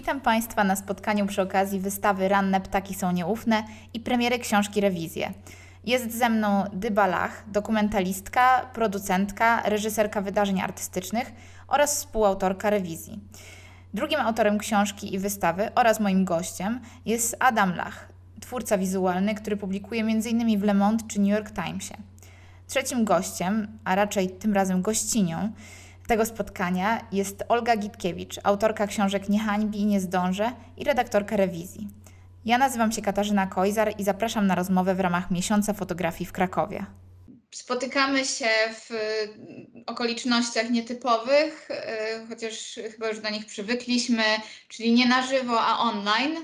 Witam Państwa na spotkaniu przy okazji wystawy Ranne ptaki są nieufne i premiery książki Rewizje. Jest ze mną Dyba Lach, dokumentalistka, producentka, reżyserka wydarzeń artystycznych oraz współautorka rewizji. Drugim autorem książki i wystawy oraz moim gościem jest Adam Lach, twórca wizualny, który publikuje m.in. w Le Monde czy New York Timesie. Trzecim gościem, a raczej tym razem gościnią, tego spotkania jest Olga Gitkiewicz, autorka książek Nie hańbi i nie zdążę i redaktorka rewizji. Ja nazywam się Katarzyna Kojzar i zapraszam na rozmowę w ramach Miesiąca Fotografii w Krakowie. Spotykamy się w okolicznościach nietypowych, e, chociaż chyba już do nich przywykliśmy, czyli nie na żywo, a online.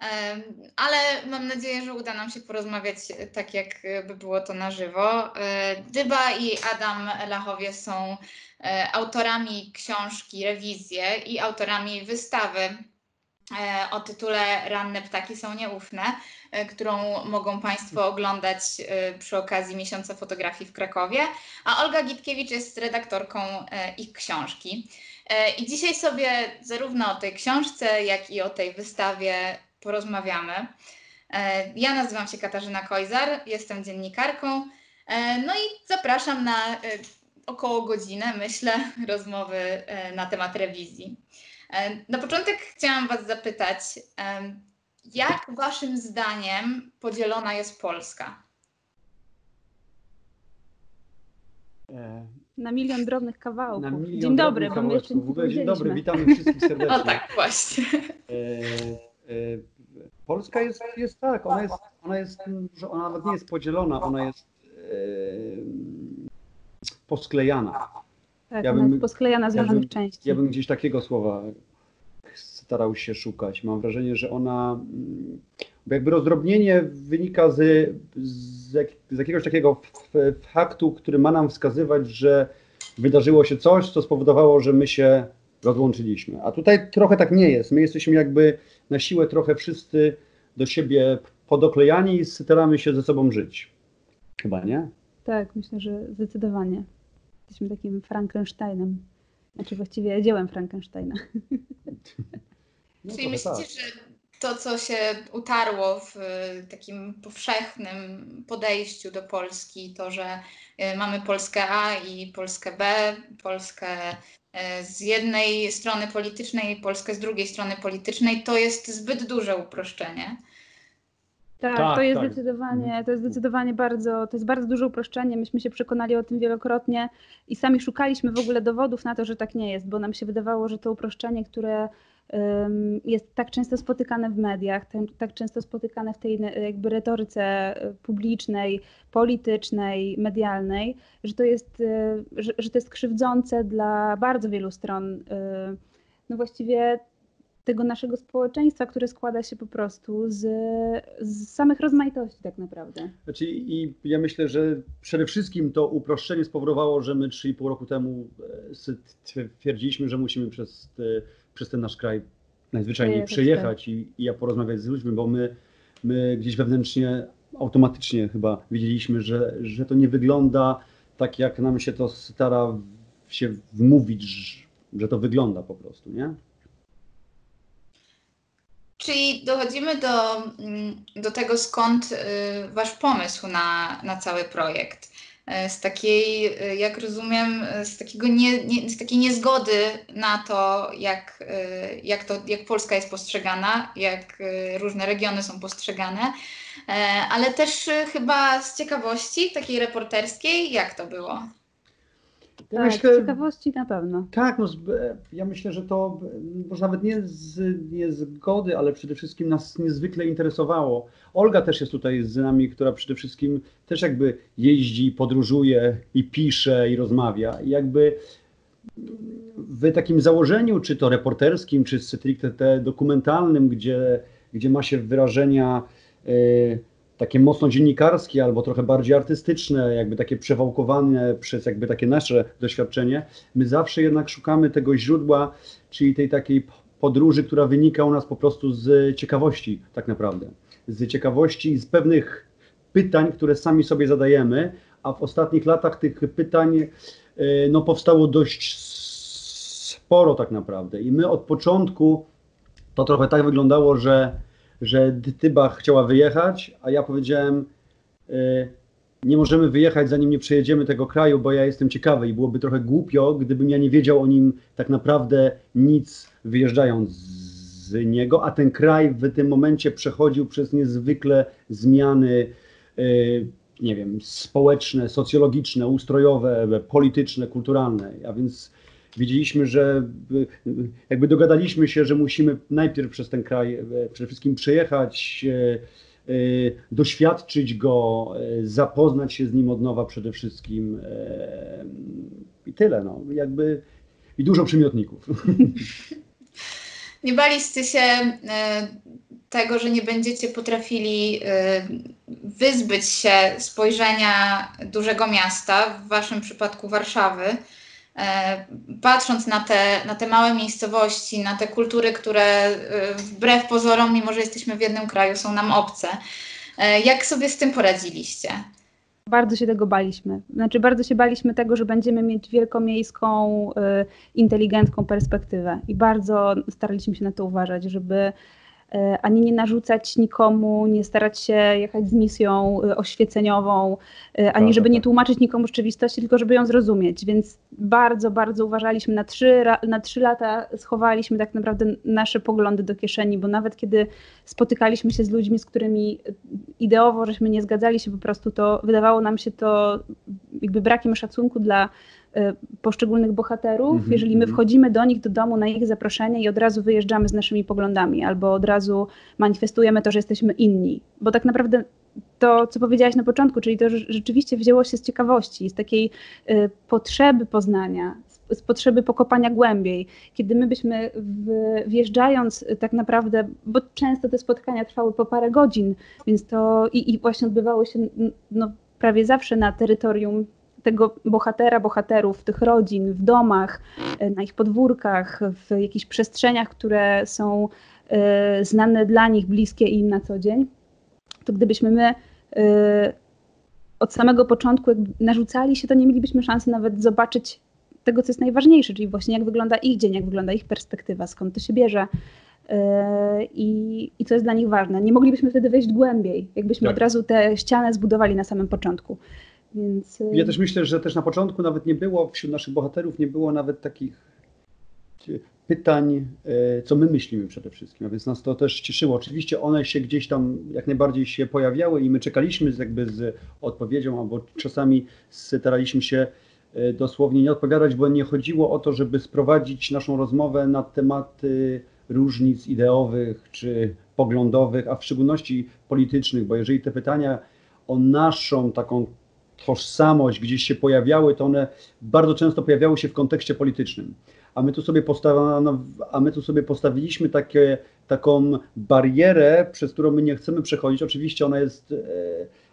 E, ale mam nadzieję, że uda nam się porozmawiać tak, jakby było to na żywo. E, Dyba i Adam Lachowie są E, autorami książki Rewizje i autorami wystawy e, o tytule Ranne ptaki są nieufne, e, którą mogą Państwo oglądać przy okazji Miesiąca Fotografii w Krakowie. A Olga Gitkiewicz jest redaktorką ich książki. I dzisiaj sobie zarówno o tej książce, jak i o tej wystawie porozmawiamy. Ja nazywam się Katarzyna Kojzar, jestem dziennikarką. No i zapraszam na około godzinę, myślę, rozmowy e, na temat rewizji. E, na początek chciałam Was zapytać, e, jak Waszym zdaniem podzielona jest Polska? Na milion drobnych kawałków. Milion dzień dobry, bo my jeszcze w ogóle Dzień dobry, witamy wszystkich serdecznie. O tak, właśnie. E, e, Polska jest, jest tak, ona jest, ona jest, ona nawet nie jest podzielona, ona jest posklejana. Tak, ja bym, posklejana z ja różnych części. Ja bym gdzieś takiego słowa starał się szukać. Mam wrażenie, że ona, mm, jakby rozdrobnienie wynika z, z, z jakiegoś takiego faktu, który ma nam wskazywać, że wydarzyło się coś, co spowodowało, że my się rozłączyliśmy. A tutaj trochę tak nie jest. My jesteśmy jakby na siłę trochę wszyscy do siebie podoklejani i staramy się ze sobą żyć. Chyba nie? Tak, myślę, że zdecydowanie. Jesteśmy takim Frankensteinem. Znaczy właściwie dziełem Frankensteina. No Czyli myślicie, tak. że to, co się utarło w takim powszechnym podejściu do Polski, to, że y, mamy Polskę A i Polskę B, Polskę y, z jednej strony politycznej Polskę z drugiej strony politycznej, to jest zbyt duże uproszczenie. Tak, tak, to jest tak. zdecydowanie, to jest zdecydowanie bardzo, to jest bardzo duże uproszczenie. Myśmy się przekonali o tym wielokrotnie i sami szukaliśmy w ogóle dowodów na to, że tak nie jest, bo nam się wydawało, że to uproszczenie, które jest tak często spotykane w mediach, tak, często spotykane w tej jakby retoryce e, publicznej, politycznej, medialnej, że to jest, e, że, to jest krzywdzące dla bardzo wielu stron. No właściwie tego naszego społeczeństwa, które składa się po prostu z, z samych rozmaitości tak naprawdę. Znaczy, I ja myślę, że przede wszystkim to uproszczenie spowodowało, że my 3,5 roku temu e, twierdziliśmy, że musimy przez, przez ten nasz kraj najzwyczajniej przejechać tak. i, i ja porozmawiać z ludźmi, bo my, my gdzieś wewnętrznie automatycznie chyba widzieliśmy, że, że to nie wygląda tak, jak nam się to stara się wmówić, że to wygląda po prostu, nie? Czyli dochodzimy do, mm, do tego, skąd y, Wasz pomysł na, na cały projekt. Y, z takiej, y, jak rozumiem, z, takiego nie, nie, z takiej niezgody na to, jak, jak, to, jak Polska jest postrzegana, jak różne regiony są postrzegane, ale też chyba z ciekawości takiej reporterskiej, jak to było? Ja tak, myślę, ciekawości na pewno. Tak, no, ja myślę, że to może nawet nie z niezgody, ale przede wszystkim nas niezwykle interesowało. Olga też jest tutaj z nami, która przede wszystkim też jakby jeździ, podróżuje i pisze i rozmawia. I jakby w takim założeniu, czy to reporterskim, czy stricte dokumentalnym, gdzie, gdzie ma się wyrażenia y, takie mocno dziennikarskie albo trochę bardziej artystyczne, jakby takie przewałkowane przez jakby takie nasze doświadczenie, my zawsze jednak szukamy tego źródła, czyli tej takiej podróży, która wynika u nas po prostu z ciekawości tak naprawdę. Z ciekawości i z pewnych pytań, które sami sobie zadajemy, a w ostatnich latach tych pytań e, no, powstało dość sporo tak naprawdę. I my od początku to trochę tak wyglądało, że, że Dytyba chciała wyjechać, a ja powiedziałem, y, nie możemy wyjechać, zanim nie przejedziemy tego kraju, bo ja jestem ciekawy i byłoby trochę głupio, gdybym ja nie wiedział o nim tak naprawdę nic wyjeżdżając z niego, a ten kraj w tym momencie przechodził przez niezwykle zmiany, y, nie wiem, społeczne, socjologiczne, ustrojowe, polityczne, kulturalne. A więc Widzieliśmy, że jakby dogadaliśmy się, że musimy najpierw przez ten kraj e, przede wszystkim przejechać, e, e, doświadczyć go, zapoznać się z nim od nowa przede wszystkim i tyle. No. Jakby, I dużo przymiotników. Nie baliście się tego, że nie będziecie potrafili wyzbyć się spojrzenia dużego miasta, w waszym przypadku Warszawy, E, patrząc na te, na te małe miejscowości, na te kultury, które e, wbrew pozorom, mimo że jesteśmy w jednym kraju, są nam obce. E, jak sobie z tym poradziliście? Bardzo się tego baliśmy. Znaczy, bardzo się baliśmy tego, że będziemy mieć wielkomiejską, inteligentną perspektywę i bardzo staraliśmy się na to uważać, żeby E, ani nie narzucać nikomu, nie starać się jechać z misją e, oświeceniową, e, ani żeby nie tak. tłumaczyć nikomu rzeczywistości, tylko żeby ją zrozumieć. Więc bardzo, bardzo uważaliśmy. Na trzy, na trzy lata schowaliśmy tak naprawdę nasze poglądy do kieszeni, bo nawet kiedy spotykaliśmy się z ludźmi, z którymi ideowo żeśmy nie zgadzali się po prostu, to wydawało nam się to jakby brakiem szacunku dla poszczególnych bohaterów, mm -hmm, jeżeli my mhm. wchodzimy do nich do domu na ich zaproszenie i od razu wyjeżdżamy z naszymi poglądami, albo od razu manifestujemy to, że jesteśmy inni. Bo tak naprawdę to, co powiedziałaś na początku, czyli to że rzeczywiście wzięło się z ciekawości, z takiej y, potrzeby poznania, z, z, potrzeby pokopania głębiej. Kiedy my byśmy w, wjeżdżając y, tak naprawdę, bo często te spotkania trwały po parę godzin, więc to i, i właśnie odbywało się no, prawie zawsze na terytorium tego bohatera, bohaterów, tych rodzin, w domach, e, na ich podwórkach, w jakichś przestrzeniach, które są e, znane dla nich, bliskie im na co dzień, to gdybyśmy my e, od samego początku narzucali się, to nie mielibyśmy szansy nawet zobaczyć tego, co jest najważniejsze, czyli właśnie jak wygląda ich dzień, jak wygląda ich perspektywa, skąd to się bierze. I, i co jest dla nich ważne. Nie moglibyśmy wtedy wejść głębiej, jakbyśmy tak. od razu tę ścianę zbudowali na samym początku. Więc... Ja też myślę, że też na początku nawet nie było wśród naszych bohaterów, nie było nawet takich e, pytań, e, co my myślimy przede wszystkim, a więc nas to też cieszyło. Oczywiście one się gdzieś tam jak najbardziej się pojawiały i my czekaliśmy jakby z odpowiedzią, albo czasami staraliśmy się dosłownie nie odpowiadać, bo nie chodziło o to, żeby sprowadzić naszą rozmowę na tematy różnic ideowych czy poglądowych, a w szczególności politycznych, bo jeżeli te pytania o naszą taką tożsamość gdzieś się pojawiały, to one bardzo często pojawiały się w kontekście politycznym. A my tu sobie, a my tu sobie postawiliśmy takie, taką barierę, przez którą my nie chcemy przechodzić. Oczywiście ona jest, e,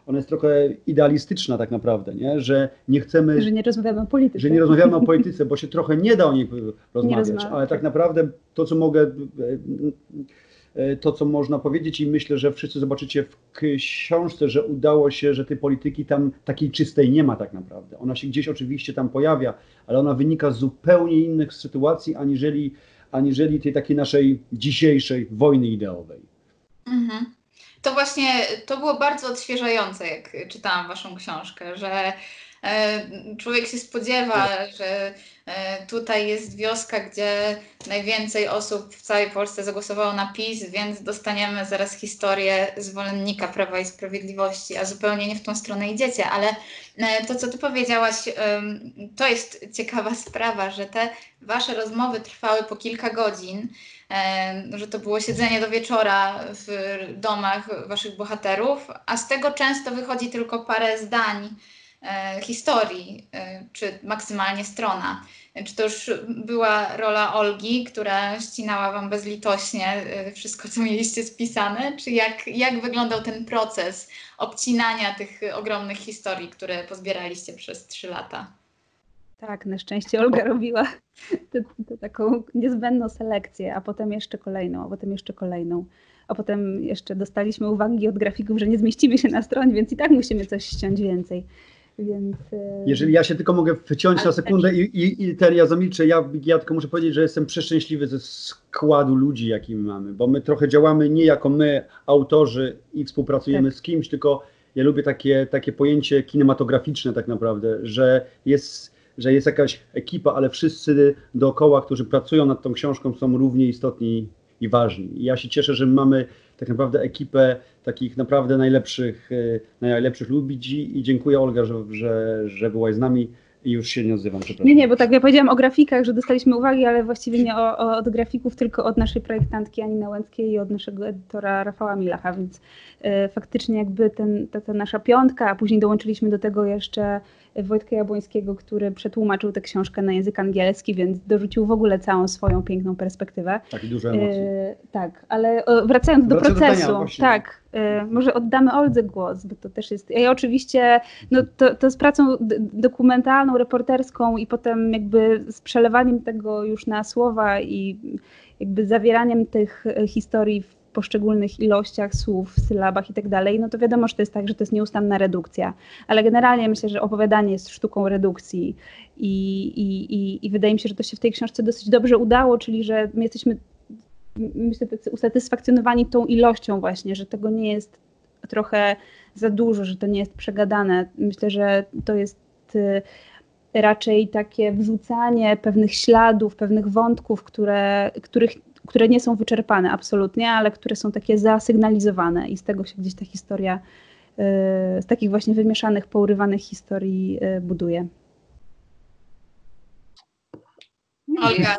ona jest trochę idealistyczna tak naprawdę, nie? że nie chcemy... Że nie rozmawiamy o polityce. Że nie rozmawiamy o polityce, bo się trochę nie da o niej rozmawiać, ale tak naprawdę to, co mogę E, to, co można powiedzieć i myślę, że wszyscy zobaczycie w książce, że udało się, że tej polityki tam takiej czystej nie ma tak naprawdę. Ona się gdzieś oczywiście tam pojawia, ale ona wynika z zupełnie innych sytuacji, aniżeli, aniżeli tej takiej naszej dzisiejszej wojny ideowej. Mhm. To właśnie, to było bardzo odświeżające, jak czytałam waszą książkę, że E, człowiek się spodziewa, że e, tutaj jest wioska, gdzie najwięcej osób w całej Polsce zagłosowało na PiS, więc dostaniemy zaraz historię zwolennika Prawa i Sprawiedliwości, a zupełnie nie w tą stronę idziecie. Ale e, to, co ty powiedziałaś, to jest ciekawa sprawa, że te wasze rozmowy trwały po kilka godzin, że to było siedzenie do wieczora w domach waszych bohaterów, a z tego często wychodzi tylko parę zdań E, historii, e, czy maksymalnie strona. Czy to już była rola Olgi, która ścinała Wam bezlitośnie e, wszystko, co mieliście spisane? Czy jak, jak wyglądał ten proces obcinania tych ogromnych historii, które pozbieraliście przez trzy lata? Tak, na szczęście Olga robiła taką niezbędną selekcję, a potem jeszcze kolejną, a potem jeszcze kolejną. A potem jeszcze dostaliśmy uwagi od grafików, że nie zmieścimy się na stronie, więc i tak musimy coś ściąć więcej. Więc, Jeżeli ja się tylko mogę wciąć na sekundę i, i, i ten ja zamilczę, ja, ja tylko muszę powiedzieć, że jestem przeszczęśliwy ze składu ludzi, jaki my mamy, bo my trochę działamy nie jako my, autorzy i współpracujemy tak. z kimś, tylko ja lubię takie, takie pojęcie kinematograficzne tak naprawdę, że jest, że jest jakaś ekipa, ale wszyscy dookoła, którzy pracują nad tą książką są równie istotni i ważni. I ja się cieszę, że mamy tak naprawdę ekipę takich naprawdę najlepszych, e, najlepszych ludzi i dziękuję Olga, że, że, że byłaś z nami i już się nie odzywam, przepraszam. Nie, nie, bo tak ja powiedziałam o grafikach, że dostaliśmy uwagi, ale właściwie nie o, o, od grafików, tylko od naszej projektantki Ani Łęckiej i od naszego edytora Rafała Milacha, więc y, faktycznie jakby ten, ta, ta, nasza piątka, a później dołączyliśmy do tego jeszcze Wojtka Jabłońskiego, który przetłumaczył tę książkę na język angielski, więc dorzucił w ogóle całą swoją piękną perspektywę. Tak, dużo emocji. E, tak, ale wracając do procesu, do tak, e, może oddamy Oldze głos, bo to też jest, ja oczywiście, no to, to z pracą dokumentalną, reporterską i potem jakby z przelewaniem tego już na słowa i jakby zawieraniem tych historii w poszczególnych ilościach słów, sylabach i tak dalej, no to wiadomo, że to jest tak, że to jest nieustanna redukcja. Ale generalnie myślę, że opowiadanie jest sztuką redukcji i, i, i, i wydaje mi się, że to się w tej książce dosyć dobrze udało, czyli że my jesteśmy myślę, tacy usatysfakcjonowani tą ilością właśnie, że tego nie jest trochę za dużo, że to nie jest przegadane. Myślę, że to jest y, raczej takie wrzucanie pewnych śladów, pewnych wątków, które, których które nie są wyczerpane absolutnie, ale które są takie zasygnalizowane i z tego się gdzieś ta historia, y, z takich właśnie wymieszanych, pourywanych historii y, buduje. Olga,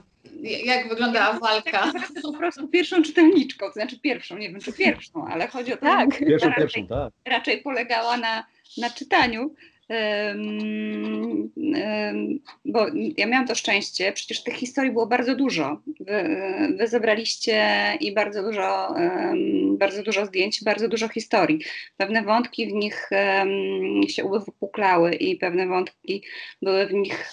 jak wyglądała walka? po prostu pierwszą czytelniczką, to znaczy pierwszą, nie wiem czy pierwszą, ale chodzi o to, tak. że pierwszą, raczej, pierwszą, tak. raczej polegała na, na czytaniu bo ja miałam to szczęście, przecież tych historii było bardzo dużo. Wy, wy zebraliście i bardzo dużo, bardzo dużo zdjęć, bardzo dużo historii. Pewne wątki w nich się uwypuklały i pewne wątki były w nich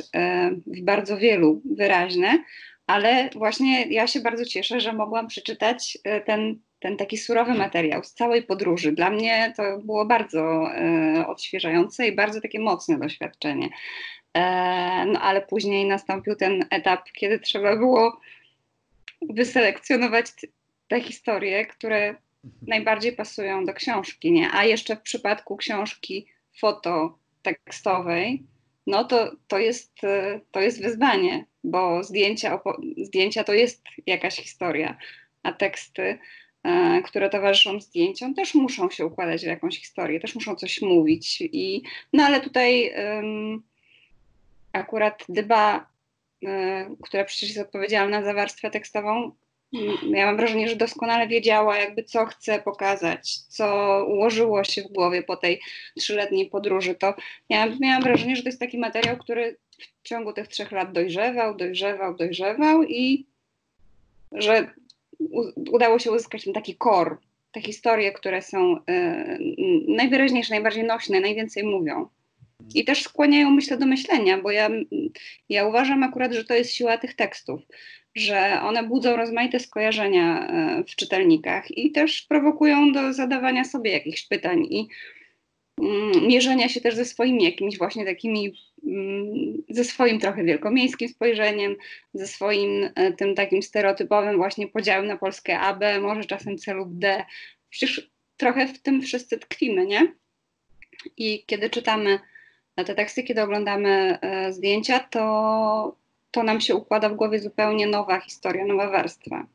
w bardzo wielu wyraźne, ale właśnie ja się bardzo cieszę, że mogłam przeczytać e, ten ten taki surowy materiał z całej podróży. Dla mnie to było bardzo e, odświeżające i bardzo takie mocne doświadczenie. E, no ale później nastąpił ten etap, kiedy trzeba było wyselekcjonować te historie, które najbardziej pasują do książki, nie? A jeszcze w przypadku książki fototekstowej, no to, to, jest, e, to jest wyzwanie, bo zdjęcia, zdjęcia to jest jakaś historia, a teksty które towarzyszą zdjęciom, też muszą się układać w jakąś historię, też muszą coś mówić. I, no ale tutaj um, akurat Dyba, y, która przecież jest odpowiedzialna za warstwę tekstową, ja mam wrażenie, że doskonale wiedziała, jakby co chce pokazać, co ułożyło się w głowie po tej trzyletniej podróży. To ja miałam wrażenie, że to jest taki materiał, który w ciągu tych trzech lat dojrzewał, dojrzewał, dojrzewał i że udało się uzyskać ten taki kor, te historie, które są y, najwyraźniejsze, najbardziej nośne, najwięcej mówią. I też skłaniają, myślę, do myślenia, bo ja, ja uważam akurat, że to jest siła tych tekstów, że one budzą rozmaite skojarzenia y, w czytelnikach i też prowokują do zadawania sobie jakichś pytań i mierzenia się też ze swoimi jakimiś właśnie takimi Mm, ze swoim trochę wielkomiejskim spojrzeniem, ze swoim e, tym takim stereotypowym właśnie podziałem na Polskę A, B, może czasem C lub D. Przecież trochę w tym wszyscy tkwimy, nie? I kiedy czytamy te teksty, kiedy oglądamy e, zdjęcia, to, to nam się układa w głowie zupełnie nowa historia, nowa warstwa.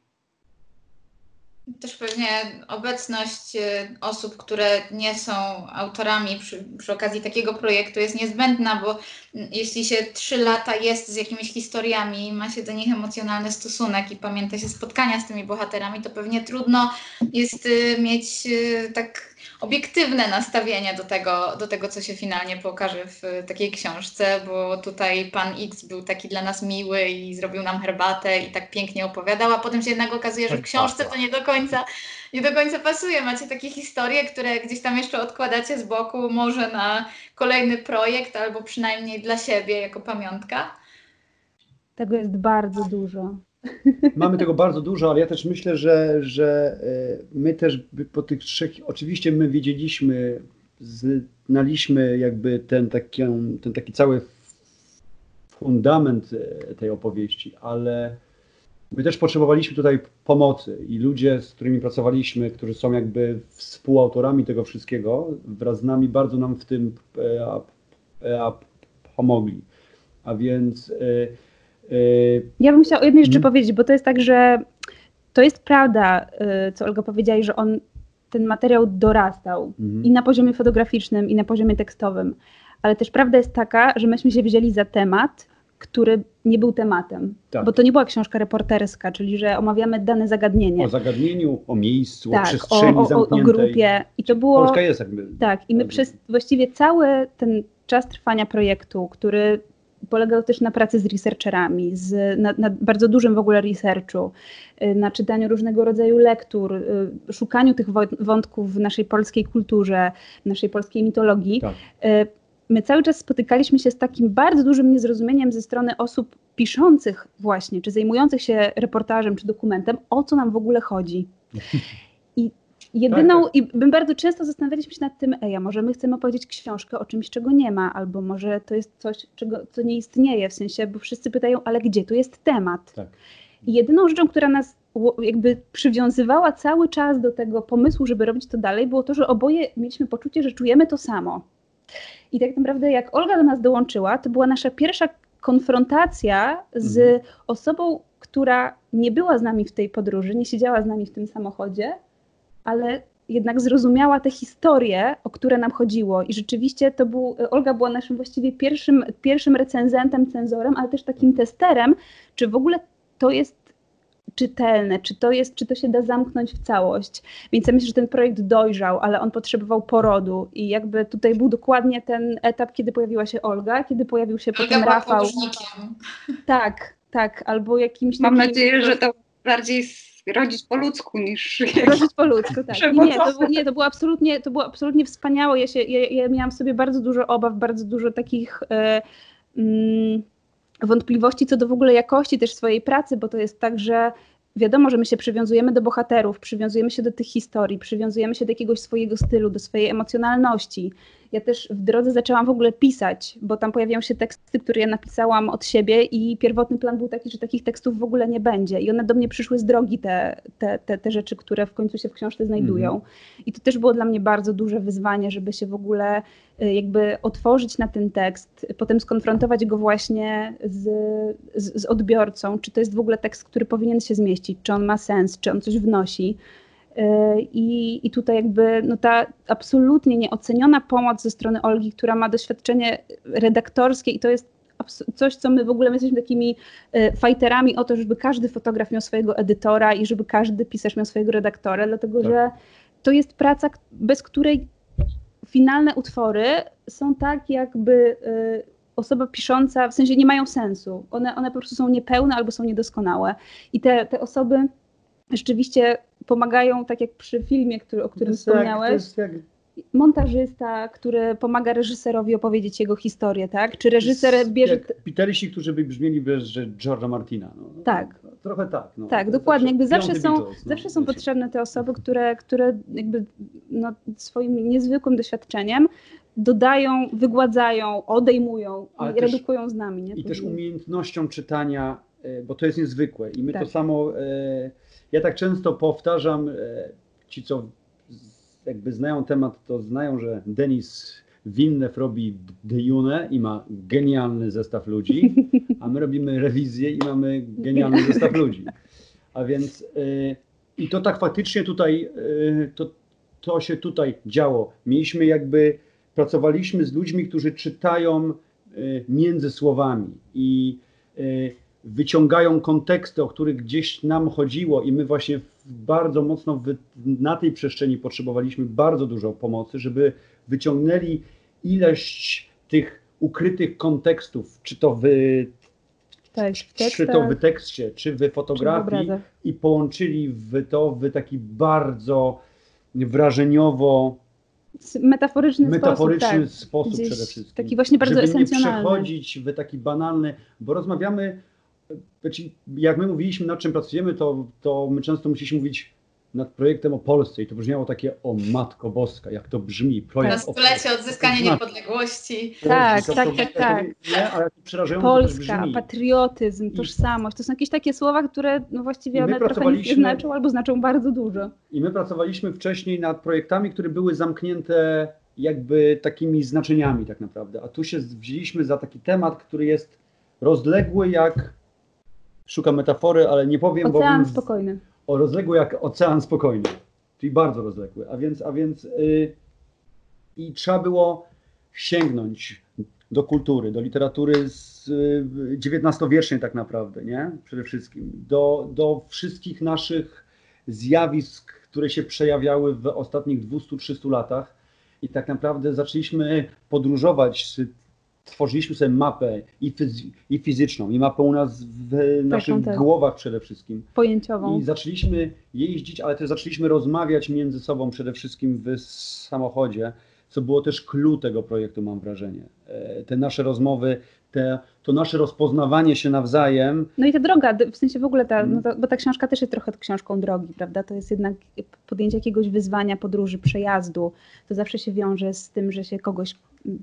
Też pewnie obecność y, osób, które nie są autorami przy, przy, okazji takiego projektu jest niezbędna, bo jeśli się trzy lata jest z jakimiś historiami, ma się do nich emocjonalny stosunek i pamięta się spotkania z tymi bohaterami, to pewnie trudno jest y, mieć y, tak obiektywne nastawienie do tego, do tego, co się finalnie pokaże w takiej książce, bo tutaj pan X był taki dla nas miły i zrobił nam herbatę i tak pięknie opowiadał, a potem się jednak okazuje, że w książce to nie do końca, nie do końca pasuje. Macie takie historie, które gdzieś tam jeszcze odkładacie z boku, może na kolejny projekt, albo przynajmniej dla siebie jako pamiątka. Tego jest bardzo dużo. Mamy tego bardzo dużo, ale ja też myślę, że, że e, my też po tych trzech, oczywiście my wiedzieliśmy znaliśmy jakby ten taki, ten taki cały fundament e, tej opowieści, ale my też potrzebowaliśmy tutaj pomocy i ludzie, z którymi pracowaliśmy, którzy są jakby współautorami tego wszystkiego, wraz z nami bardzo nam w tym e, pomogli. A więc. Ja bym chciała o jednej rzeczy hmm. powiedzieć, bo to jest tak, że to jest prawda, co Olga powiedziała, że on ten materiał dorastał mhm. i na poziomie fotograficznym, i na poziomie tekstowym. Ale też prawda jest taka, że myśmy się wzięli za temat, który nie był tematem. Tak. Bo to nie była książka reporterska, czyli że omawiamy dane zagadnienie. O zagadnieniu, o miejscu, tak, o przestrzeni o, o, zamkniętej. o grupie. I to było. Polska jest jakby. Tak, i my przez właściwie cały ten czas trwania projektu, który polegał też na pracy z researcherami, z, na, na, bardzo dużym w ogóle researchu, y, na czytaniu różnego rodzaju lektur, y, szukaniu tych wątków w naszej polskiej kulturze, w naszej polskiej mitologii. Tak. Y, my cały czas spotykaliśmy się z takim bardzo dużym niezrozumieniem ze strony osób piszących właśnie, czy zajmujących się reportażem, czy dokumentem, o co nam w ogóle chodzi. Jedyną, tak, tak. i my bardzo często zastanawialiśmy się nad tym, ej, a może my chcemy opowiedzieć książkę o czymś, czego nie ma, albo może to jest coś, czego, co nie istnieje, w sensie, bo wszyscy pytają, ale gdzie tu jest temat? Tak. I jedyną rzeczą, która nas jakby przywiązywała cały czas do tego pomysłu, żeby robić to dalej, było to, że oboje mieliśmy poczucie, że czujemy to samo. I tak naprawdę jak Olga do nas dołączyła, to była nasza pierwsza konfrontacja z mhm. osobą, która nie była z nami w tej podróży, nie siedziała z nami w tym samochodzie, ale jednak zrozumiała te historie, o które nam chodziło. I rzeczywiście to był, Olga była naszym właściwie pierwszym, pierwszym recenzentem, cenzorem, ale też takim testerem, czy w ogóle to jest czytelne, czy to jest, czy to się da zamknąć w całość. Więc ja myślę, że ten projekt dojrzał, ale on potrzebował porodu i jakby tutaj był dokładnie ten etap, kiedy pojawiła się Olga, kiedy pojawił się potem Rafał. Tak, tak, albo jakimś Mam takim... nadzieję, że to bardziej rodzić po ludzku niż... Rodzić po ludzku, tak. nie, to, nie, to było absolutnie, to było absolutnie wspaniałe. Ja, się, ja, ja miałam sobie bardzo dużo obaw, bardzo dużo takich... E, mm, wątpliwości co do w ogóle jakości też swojej pracy, bo to jest tak, że wiadomo, że my się przywiązujemy do bohaterów, przywiązujemy się do tych historii, przywiązujemy się do jakiegoś swojego stylu, do swojej emocjonalności. Ja też w drodze zaczęłam w ogóle pisać, bo tam pojawiają się teksty, które ja napisałam od siebie i pierwotny plan był taki, że takich tekstów w ogóle nie będzie. I one do mnie przyszły z drogi, te, te, te, te rzeczy, które w końcu się w książce znajdują. Mhm. I to też było dla mnie bardzo duże wyzwanie, żeby się w ogóle y, jakby otworzyć na ten tekst, potem skonfrontować go właśnie z, z, z odbiorcą, czy to jest w ogóle tekst, który powinien się zmieścić, czy on ma sens, czy on coś wnosi. I, I tutaj jakby no ta absolutnie nieoceniona pomoc ze strony Olgi, która ma doświadczenie redaktorskie i to jest coś, co my w ogóle my jesteśmy takimi e, fajterami o to, żeby każdy fotograf miał swojego edytora i żeby każdy pisarz miał swojego redaktora, dlatego tak. że to jest praca, bez której finalne utwory są tak, jakby e, osoba pisząca, w sensie nie mają sensu. One, one po prostu są niepełne albo są niedoskonałe. I te, te osoby rzeczywiście pomagają, tak jak przy filmie, który, o którym wspomniałeś. Jak, jak... Montażysta, który pomaga reżyserowi opowiedzieć jego historię, tak? Czy reżyser bierze. Jak którzy by brzmieli bez George'a Martina. No. Tak. Trochę tak. No. Tak, dokładnie. Jakby zawsze są, Beatles, no, zawsze są potrzebne te osoby, które, które jakby no, swoim niezwykłym doświadczeniem dodają, wygładzają, odejmują Ale i też, redukują z nami. Nie? I też umiejętnością czytania, e, bo to jest niezwykłe. I my tak. to samo. E, ja tak często powtarzam, e, ci co jakby znają temat, to znają, że Denis Winnew robi Dune i ma genialny zestaw ludzi, a my robimy rewizję i mamy genialny zestaw ludzi. A więc yy, i to tak faktycznie tutaj, yy, to, to się tutaj działo. Mieliśmy jakby, pracowaliśmy z ludźmi, którzy czytają między słowami i wyciągają konteksty, o których gdzieś nam chodziło i my właśnie bardzo mocno na tej przestrzeni potrzebowaliśmy bardzo dużo pomocy, żeby wyciągnęli ilość tych ukrytych kontekstów, czy to w, w czy to w tekście, czy w fotografii czy w i połączyli w to w taki bardzo wrażeniowo metaforyczny, metaforyczny sposób, tak. sposób przede wszystkim. Taki właśnie bardzo żeby esencjonalny. nie przechodzić w taki banalny, bo rozmawiamy, znaczy jak my mówiliśmy nad czym pracujemy, to, to my często musieliśmy mówić nad projektem o Polsce i to brzmiało takie o Matko Boska, jak to brzmi. Projekt Na stulecie odzyskania niepodległości. Tak, tak, tak, tak, tak. Nie, ale przerażająco Polska, patriotyzm, tożsamość, to są jakieś takie słowa, które no właściwie one trochę nic nie znaczą albo znaczą bardzo dużo. I my pracowaliśmy wcześniej nad projektami, które były zamknięte jakby takimi znaczeniami tak naprawdę, a tu się wzięliśmy za taki temat, który jest rozległy jak, szukam metafory, ale nie powiem, Ocean bo... spokojny. O rozległy jak ocean spokojny, czyli bardzo rozległy, a więc, a więc yy, i trzeba było sięgnąć do kultury, do literatury z XIX-wiecznej tak naprawdę, nie? Przede wszystkim, do, do wszystkich naszych zjawisk, które się przejawiały w ostatnich 200-300 latach. I tak naprawdę zaczęliśmy podróżować tworzyliśmy sobie mapę i, fizy i fizyczną, i mapę u nas w naszych tak. głowach przede wszystkim. Pojęciową. I zaczęliśmy jeździć, ale też zaczęliśmy rozmawiać między sobą przede wszystkim w samochodzie, co było też clue tego projektu, mam wrażenie. E, te nasze rozmowy, te, to nasze rozpoznawanie się nawzajem. No i ta droga, w sensie w ogóle ta, no to, bo ta książka też jest trochę książką drogi, prawda? To jest jednak podjęcie jakiegoś wyzwania, podróży, przejazdu. To zawsze się wiąże z tym, że się kogoś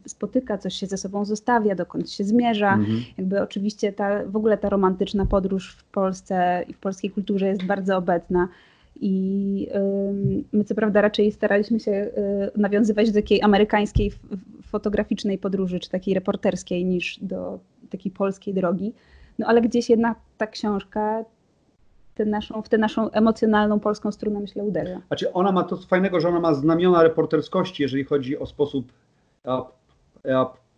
spotyka, coś się ze sobą zostawia, dokąd się zmierza. Mhm. Jakby oczywiście ta, w ogóle ta romantyczna podróż w Polsce i w polskiej kulturze jest bardzo obecna. I my co prawda raczej staraliśmy się y, nawiązywać do takiej amerykańskiej fotograficznej podróży, czy takiej reporterskiej, niż do takiej polskiej drogi. No ale gdzieś jednak ta książka tę naszą, w tę naszą emocjonalną polską strunę, myślę, uderza. Znaczy ona ma to fajnego, że ona ma znamiona reporterskości, jeżeli chodzi o sposób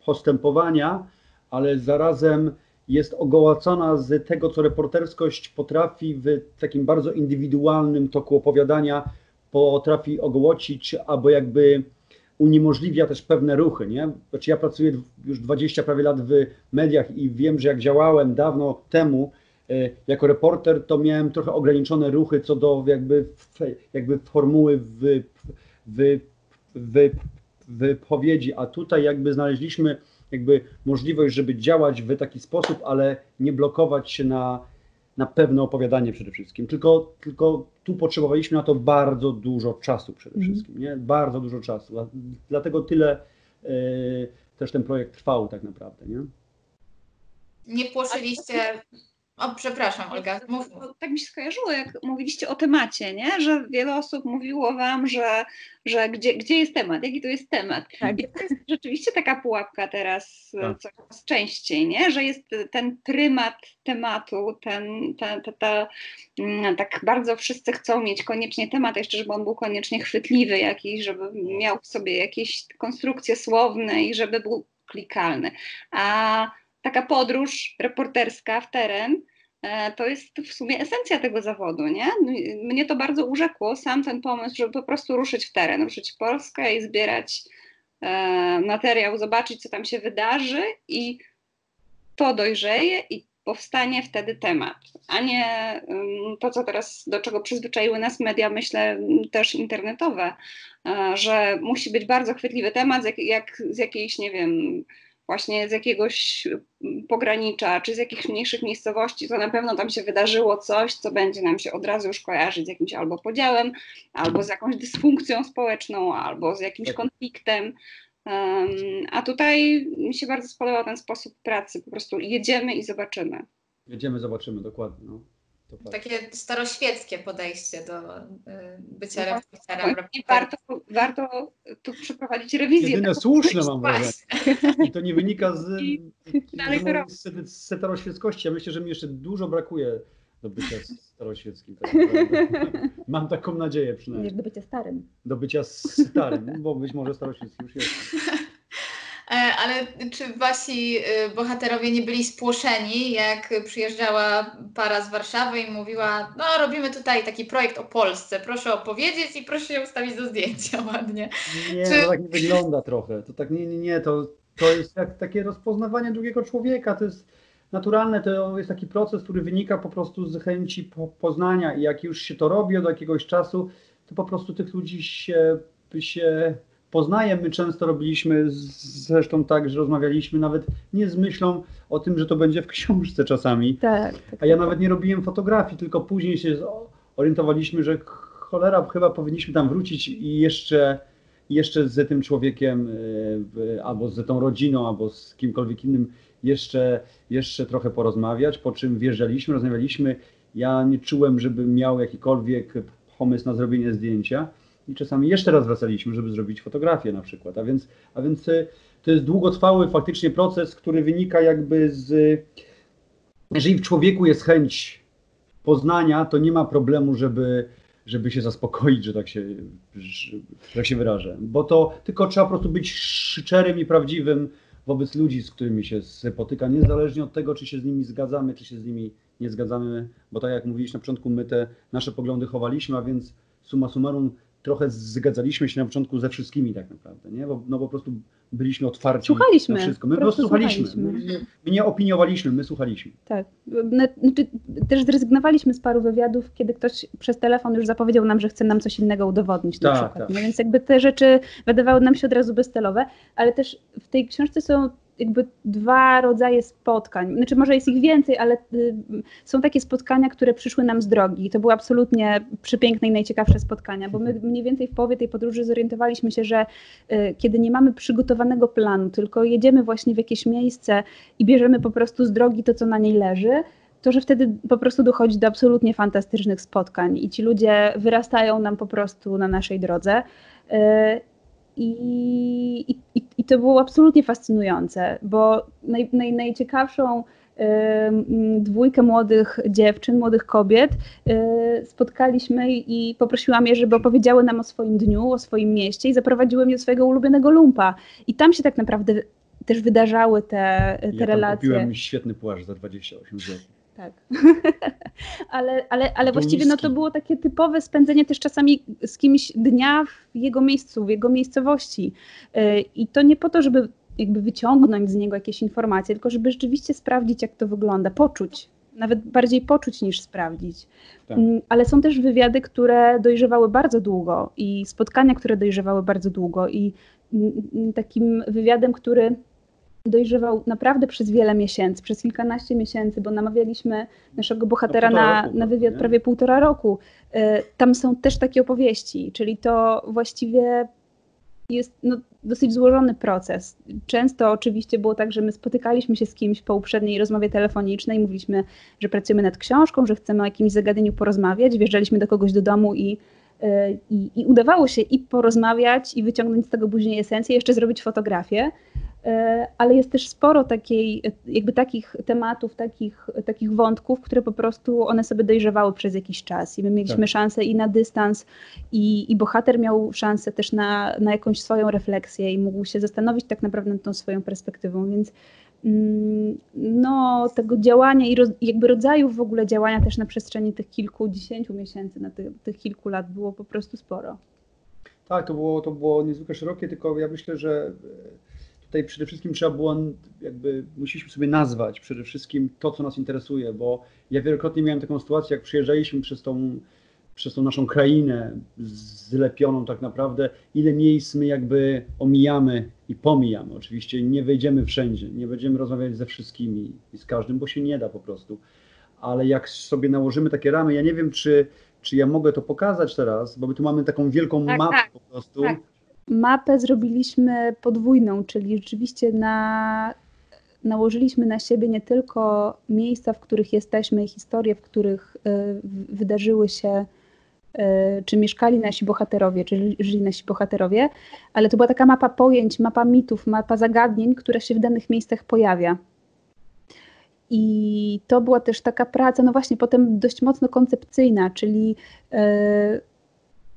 postępowania, ale zarazem jest ogołacona z tego, co reporterskość potrafi w takim bardzo indywidualnym toku opowiadania, potrafi ogołocić albo jakby uniemożliwia też pewne ruchy, nie? Znaczy ja pracuję już 20 prawie lat w mediach i wiem, że jak działałem dawno temu e, jako reporter, to miałem trochę ograniczone ruchy co do jakby, jakby formuły w, w, w, wypowiedzi, a tutaj jakby znaleźliśmy jakby możliwość, żeby działać w taki sposób, ale nie blokować się na, na pewne opowiadanie przede wszystkim. Tylko, tylko tu potrzebowaliśmy na to bardzo dużo czasu przede mhm. wszystkim, nie? Bardzo dużo czasu. Dlatego tyle y, też ten projekt trwał tak naprawdę, nie? Nie płoszyliście o, przepraszam, Olga. Mów. Tak mi się skojarzyło, jak mówiliście o temacie, nie? że wiele osób mówiło wam, że, że gdzie, gdzie jest temat, jaki to jest temat. Tak. I to jest rzeczywiście taka pułapka teraz tak. coraz częściej, nie? że jest ten prymat tematu, ten, ta, ta, ta, mm, tak bardzo wszyscy chcą mieć koniecznie temat, jeszcze żeby on był koniecznie chwytliwy jakiś, żeby miał w sobie jakieś konstrukcje słowne i żeby był klikalny. A taka podróż reporterska w teren, e, to jest w sumie esencja tego zawodu, nie? Mnie to bardzo urzekło, sam ten pomysł, żeby po prostu ruszyć w teren, ruszyć w Polskę i zbierać e, materiał, zobaczyć, co tam się wydarzy i to dojrzeje i powstanie wtedy temat, a nie to, co teraz, do czego przyzwyczaiły nas media, myślę też internetowe, e, że musi być bardzo chwytliwy temat, jak, jak z jakiejś, nie wiem, właśnie z jakiegoś mm, pogranicza, czy z jakichś mniejszych miejscowości, to na pewno tam się wydarzyło coś, co będzie nam się od razu już kojarzyć z jakimś albo podziałem, albo z jakąś dysfunkcją społeczną, albo z jakimś tak. konfliktem. Um, a tutaj mi się bardzo spodobał ten sposób pracy, po prostu jedziemy i zobaczymy. Jedziemy, zobaczymy, dokładnie. No. Takie staroświeckie podejście do y, bycia no, reporterem. Warto, warto tu przeprowadzić rewizję. Jedyne słuszne mam wrażenie. I to nie wynika z, z, z staroświeckości. Ja myślę, że mi jeszcze dużo brakuje do bycia staroświeckim. Tak mam taką nadzieję przynajmniej. Do bycia starym. Do bycia starym, bo być może staroświecki już jest. E, ale czy wasi y, bohaterowie nie byli spłoszeni, jak przyjeżdżała para z Warszawy i mówiła, no robimy tutaj taki projekt o Polsce, proszę opowiedzieć i proszę się ustawić do zdjęcia ładnie. Nie, czy... to tak nie wygląda trochę. To tak nie, nie, nie, to, to jest jak takie rozpoznawanie drugiego człowieka, to jest naturalne, to jest taki proces, który wynika po prostu z chęci po, poznania i jak już się to robi od jakiegoś czasu, to po prostu tych ludzi się, się poznajem my często robiliśmy zresztą tak, że rozmawialiśmy nawet nie z myślą o tym, że to będzie w książce czasami. Tak, tak, A ja nawet nie robiłem fotografii, tylko później się orientowaliśmy, że cholera, chyba powinniśmy tam wrócić i jeszcze, jeszcze z tym człowiekiem, albo z tą rodziną, albo z kimkolwiek innym jeszcze, jeszcze trochę porozmawiać, po czym wjeżdżaliśmy, rozmawialiśmy. Ja nie czułem, żebym miał jakikolwiek pomysł na zrobienie zdjęcia i czasami jeszcze raz wracaliśmy, żeby zrobić fotografię na przykład. A więc, a więc e, to jest długotrwały faktycznie proces, który wynika jakby z. Jeżeli w człowieku jest chęć poznania, to nie ma problemu, żeby, żeby się zaspokoić, że tak się, że, tak się wyrażę. Bo to tylko trzeba po prostu być szczerym i prawdziwym wobec ludzi, z którymi się spotyka, niezależnie od tego, czy się z nimi zgadzamy, czy się z nimi nie zgadzamy, bo tak jak mówiliście na początku, my te nasze poglądy chowaliśmy, a więc summa summarum trochę zgadzaliśmy się na początku ze wszystkimi tak naprawdę, nie? Bo, no po prostu byliśmy otwarci słuchaliśmy, na wszystko. My po prostu słuchaliśmy. słuchaliśmy. My, my, nie opiniowaliśmy, my słuchaliśmy. Tak. Znaczy, też zrezygnowaliśmy z paru wywiadów, kiedy ktoś przez telefon już zapowiedział nam, że chce nam coś innego udowodnić na tak, przykład. Tak. No więc jakby te rzeczy wydawały nam się od razu bezcelowe, ale też w tej książce są jakby dwa rodzaje spotkań. Znaczy, może jest ich więcej, ale y, są takie spotkania, które przyszły nam z drogi. I to były absolutnie przepiękne i najciekawsze spotkania, bo my mniej więcej w połowie tej podróży zorientowaliśmy się, że y, kiedy nie mamy przygotowanego planu, tylko jedziemy właśnie w jakieś miejsce i bierzemy po prostu z drogi to, co na niej leży, to że wtedy po prostu dochodzi do absolutnie fantastycznych spotkań i ci ludzie wyrastają nam po prostu na naszej drodze. Y, I, i, i to było absolutnie fascynujące, bo naj, naj, najciekawszą dwójkę młodych dziewczyn, młodych kobiet y, spotkaliśmy i poprosiłam je, żeby opowiedziały nam o swoim dniu, o swoim mieście i zaprowadziły mnie do swojego ulubionego lumpa. I tam się tak naprawdę też wydarzały te, te ja relacje. Kupiłem świetny płaszcz za 28 zł. Tak. ale ale, ale właściwie no to było takie typowe spędzenie też czasami z kimś dnia w jego miejscu, w jego miejscowości. Y, I to nie po to, żeby jakby wyciągnąć z niego jakieś informacje, tylko żeby rzeczywiście sprawdzić, jak to wygląda, poczuć. Nawet bardziej poczuć niż sprawdzić. Tak. Mm, ale są też wywiady, które dojrzewały bardzo długo i spotkania, które dojrzewały bardzo długo. I mm, mm, takim wywiadem, który dojrzewał naprawdę przez wiele miesięcy, przez kilkanaście miesięcy, bo namawialiśmy naszego bohatera na, roku, na wywiad nie? prawie półtora roku. E, tam są też takie opowieści, czyli to właściwie jest no, dosyć złożony proces. Często oczywiście było tak, że my spotykaliśmy się z kimś po uprzedniej rozmowie telefonicznej, mówiliśmy, że pracujemy nad książką, że chcemy o jakimś zagadnieniu porozmawiać, wjeżdżaliśmy do kogoś do domu i e, i, I, udawało się i porozmawiać, i wyciągnąć z tego później esencję, jeszcze zrobić fotografię. E, ale jest też sporo takiej, jakby takich tematów, takich, takich wątków, które po prostu one sobie dojrzewały przez jakiś czas i my mieliśmy tak. szansę i na dystans i, i bohater miał szansę też na, na jakąś swoją refleksję i mógł się zastanowić tak naprawdę nad tą swoją perspektywą, więc mm, no, tego działania i roz, jakby rodzajów w ogóle działania też na przestrzeni tych kilkudziesięciu miesięcy, na tych, tych kilku lat było po prostu sporo. Tak, to było, to było niezwykle szerokie, tylko ja myślę, że tutaj przede wszystkim trzeba było, jakby musieliśmy sobie nazwać przede wszystkim to, co nas interesuje, bo ja wielokrotnie miałem taką sytuację, jak przyjeżdżaliśmy przez tą, przez tą naszą krainę zlepioną tak naprawdę, ile miejsc my jakby omijamy i pomijamy. Oczywiście nie wejdziemy wszędzie, nie będziemy rozmawiać ze wszystkimi i z każdym, bo się nie da po prostu. Ale jak sobie nałożymy takie ramy, ja nie wiem, czy, czy ja mogę to pokazać teraz, bo my tu mamy taką wielką tak, mapę tak, po prostu. Tak mapę zrobiliśmy podwójną, czyli rzeczywiście na, nałożyliśmy na siebie nie tylko miejsca, w których jesteśmy, historie, w których y, wydarzyły się, y, czy mieszkali nasi bohaterowie, czy żyli nasi bohaterowie, ale to była taka mapa pojęć, mapa mitów, mapa zagadnień, która się w danych miejscach pojawia. I to była też taka praca, no właśnie, potem dość mocno koncepcyjna, czyli y,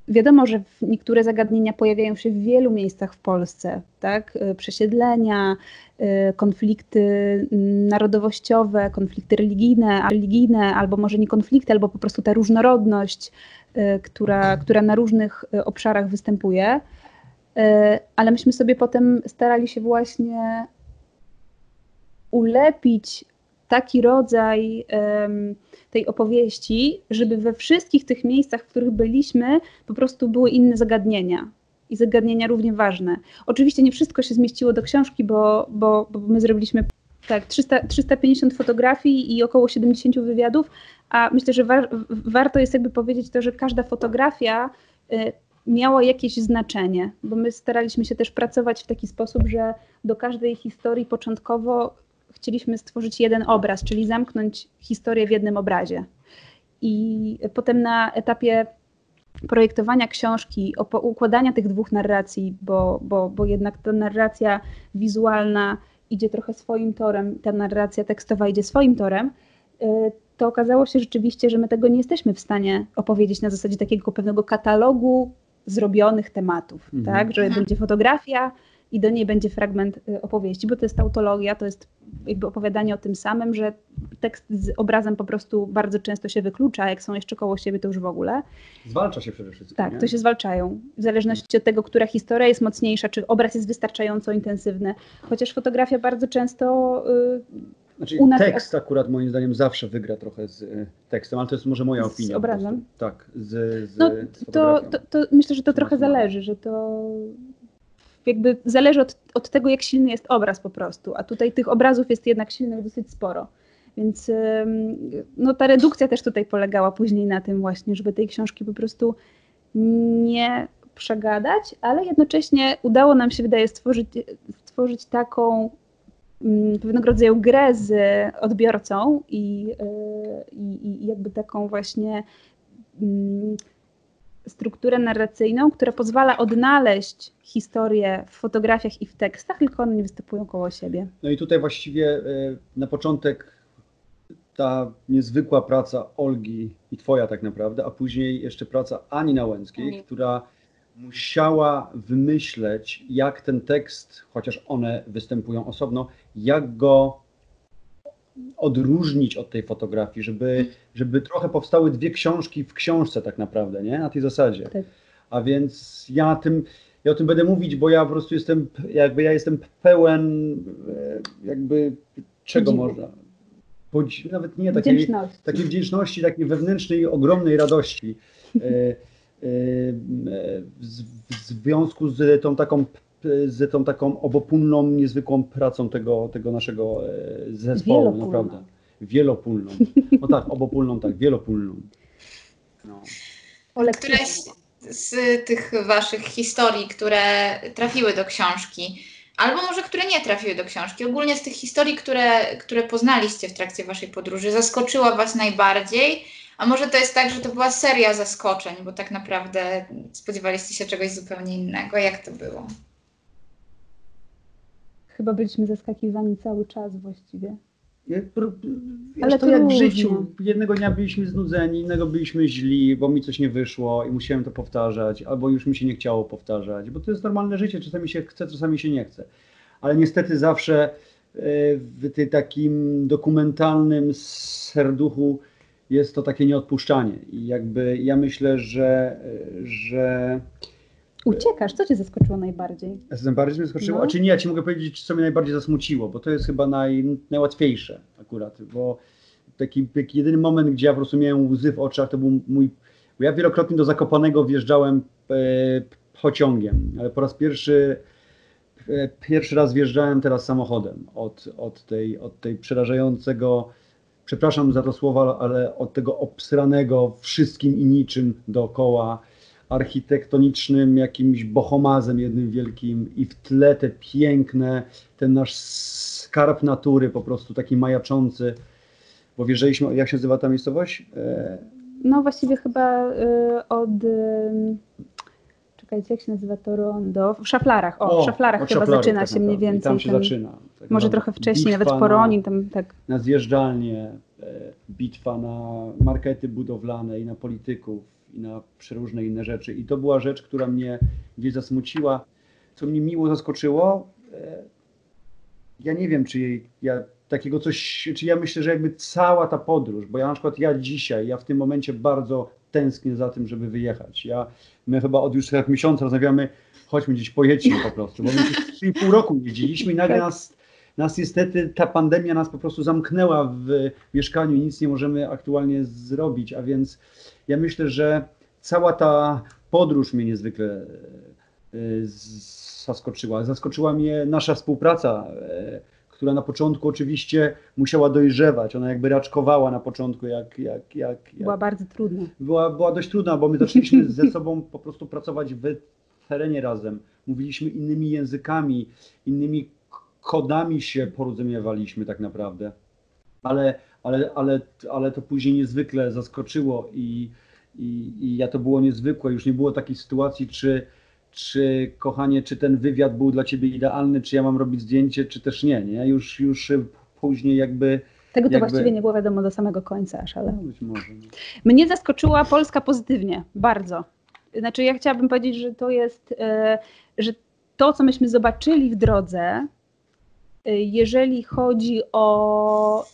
Wiadomo, że niektóre zagadnienia pojawiają się w wielu miejscach w Polsce, tak? E, przesiedlenia, e, konflikty narodowościowe, konflikty religijne, religijne, albo może nie konflikty, albo po prostu ta różnorodność, e, która, która na różnych obszarach występuje. Ale myśmy sobie potem starali się właśnie ulepić taki rodzaj um, tej opowieści, żeby we wszystkich tych miejscach, w których byliśmy, po prostu były inne zagadnienia. I zagadnienia równie ważne. Oczywiście nie wszystko się zmieściło do książki, bo, bo, bo my zrobiliśmy Tak, 300, 350 fotografii i około 70 wywiadów, a myślę, że war, warto jest jakby powiedzieć to, że każda fotografia y, miała jakieś znaczenie, bo my staraliśmy się też pracować w taki sposób, że do każdej historii początkowo chcieliśmy stworzyć jeden obraz, czyli zamknąć historię w jednym obrazie. I potem na etapie projektowania książki, układania tych dwóch narracji, bo, bo, bo jednak ta narracja wizualna idzie trochę swoim torem, ta narracja tekstowa idzie swoim torem, y, to okazało się rzeczywiście, że my tego nie jesteśmy w stanie opowiedzieć na zasadzie takiego pewnego katalogu zrobionych tematów, mhm. tak? Że mhm. będzie fotografia i do niej będzie fragment y, opowieści, bo to jest tautologia, to jest jakby opowiadanie o tym samym, że tekst z obrazem po prostu bardzo często się wyklucza, a jak są jeszcze koło siebie, to już w ogóle. Zwalcza się przede wszystkim. Tak, nie? to się zwalczają. W zależności od tego, która historia jest mocniejsza, czy obraz jest wystarczająco intensywny. Chociaż fotografia bardzo często. Yy, znaczy, nas... tekst akurat moim zdaniem zawsze wygra trochę z y, tekstem, ale to jest może moja opinia. Z obrazem? Tak, z, z, no, z to, to, to, myślę, że to trochę zależy, że to jakby zależy od, od tego, jak silny jest obraz po prostu, a tutaj tych obrazów jest jednak silnych dosyć sporo. Więc no, ta redukcja też tutaj polegała później na tym właśnie, żeby tej książki po prostu nie przegadać, ale jednocześnie udało nam się, wydaje, stworzyć, stworzyć taką mm, pewnego rodzaju grę z odbiorcą i, e, i, i jakby taką właśnie mm, strukturę narracyjną, która pozwala odnaleźć historię w fotografiach i w tekstach, tylko one nie występują koło siebie. No i tutaj właściwie e, na początek ta niezwykła praca Olgi i twoja tak naprawdę, a później jeszcze praca Ani Nałęckiej, która musiała wymyśleć, jak ten tekst, chociaż one występują osobno, jak go odróżnić od tej fotografii, żeby, żeby trochę powstały dwie książki w książce tak naprawdę, nie? Na tej zasadzie. Tak. A więc ja tym, ja o tym będę mówić, bo ja po prostu jestem, jakby ja jestem pełen e, jakby czego Podziwu. można. Podzi nawet nie takiej wdzięczności. takiej wdzięczności, takiej wewnętrznej, ogromnej radości. E, e, w, w związku z tą taką z tą taką obopólną, niezwykłą pracą tego, tego naszego e, zespołu, naprawdę. Wielopólną. No tak, obopólną, tak, wielopólną. No. Któreś z tych waszych historii, które trafiły do książki, albo może które nie trafiły do książki, ogólnie z tych historii, które, które poznaliście w trakcie waszej podróży, zaskoczyła was najbardziej? A może to jest tak, że to była seria zaskoczeń, bo tak naprawdę spodziewaliście się czegoś zupełnie innego? Jak to było? Chyba byliśmy zaskakiwani cały czas właściwie. Wiesz, Ale to, to jak w życiu. Jednego dnia byliśmy znudzeni, innego byliśmy źli, bo mi coś nie wyszło i musiałem to powtarzać, albo już mi się nie chciało powtarzać, bo to jest normalne życie, czasami się chce, czasami się nie chce. Ale niestety zawsze e, w tym takim dokumentalnym serduchu jest to takie nieodpuszczanie. I jakby ja myślę, że, że Uciekasz, co cię zaskoczyło najbardziej? Najbardziej mnie zaskoczyło? No. A czy nie, ja ci mogę powiedzieć, co mnie najbardziej zasmuciło, bo to jest chyba naj, najłatwiejsze akurat, bo taki, taki jedyny moment, gdzie ja po prostu miałem łzy w oczach, to był mój, bo ja wielokrotnie do Zakopanego wjeżdżałem e, pociągiem, ale po raz pierwszy e, pierwszy raz wjeżdżałem teraz samochodem od, od, tej, od tej przerażającego, przepraszam za to słowo, ale od tego obsranego wszystkim i niczym dookoła architektonicznym jakimś bohomazem jednym wielkim i w tle te piękne, ten nasz skarb natury po prostu taki majaczący, bo wierzyliśmy, jak się nazywa ta miejscowość? E, no właściwie chyba y, od y, czekajcie, jak się nazywa to rondo? W szaflarach, o, o w szaflarach chyba szaflarów, zaczyna tak się mniej więcej. I tam się ten, zaczyna. Tak może trochę wcześniej, nawet po Ronin. Tam, tak. Na zjeżdżalnie, e, bitwa na markety budowlane i na polityków i na przeróżne inne rzeczy. I to była rzecz, która mnie gdzieś zasmuciła, co mnie miło zaskoczyło. E, ja nie wiem, czy jej, ja takiego coś, czy ja myślę, że jakby cała ta podróż, bo ja na przykład ja dzisiaj, ja w tym momencie bardzo tęsknię za tym, żeby wyjechać. Ja, my chyba od już jak miesiąca rozmawiamy, chodźmy gdzieś, pojedźmy po prostu, bo my pół roku jeździliśmy i nagle tak. nas, nas niestety, ta pandemia nas po prostu zamknęła w mieszkaniu i nic nie możemy aktualnie zrobić, a więc ja myślę, że cała ta podróż mnie niezwykle e, zaskoczyła. Zaskoczyła mnie nasza współpraca, e, która na początku oczywiście musiała dojrzewać. Ona jakby raczkowała na początku, jak. jak, jak, jak była bardzo trudna. Była, była dość trudna, bo my zaczęliśmy ze sobą po prostu pracować w terenie razem. Mówiliśmy innymi językami, innymi kodami się porozumiewaliśmy tak naprawdę. Ale, ale, ale, ale to później niezwykle zaskoczyło i, i, i ja to było niezwykłe. Już nie było takiej sytuacji, czy czy kochanie, czy ten wywiad był dla ciebie idealny, czy ja mam robić zdjęcie, czy też nie, nie? Już, już później jakby... Tego to jakby... właściwie nie było wiadomo do samego końca aż, ale... No, być może. No. Mnie zaskoczyła Polska pozytywnie, bardzo. Znaczy ja chciałabym powiedzieć, że to jest, e, że to, co myśmy zobaczyli w drodze, e, jeżeli chodzi o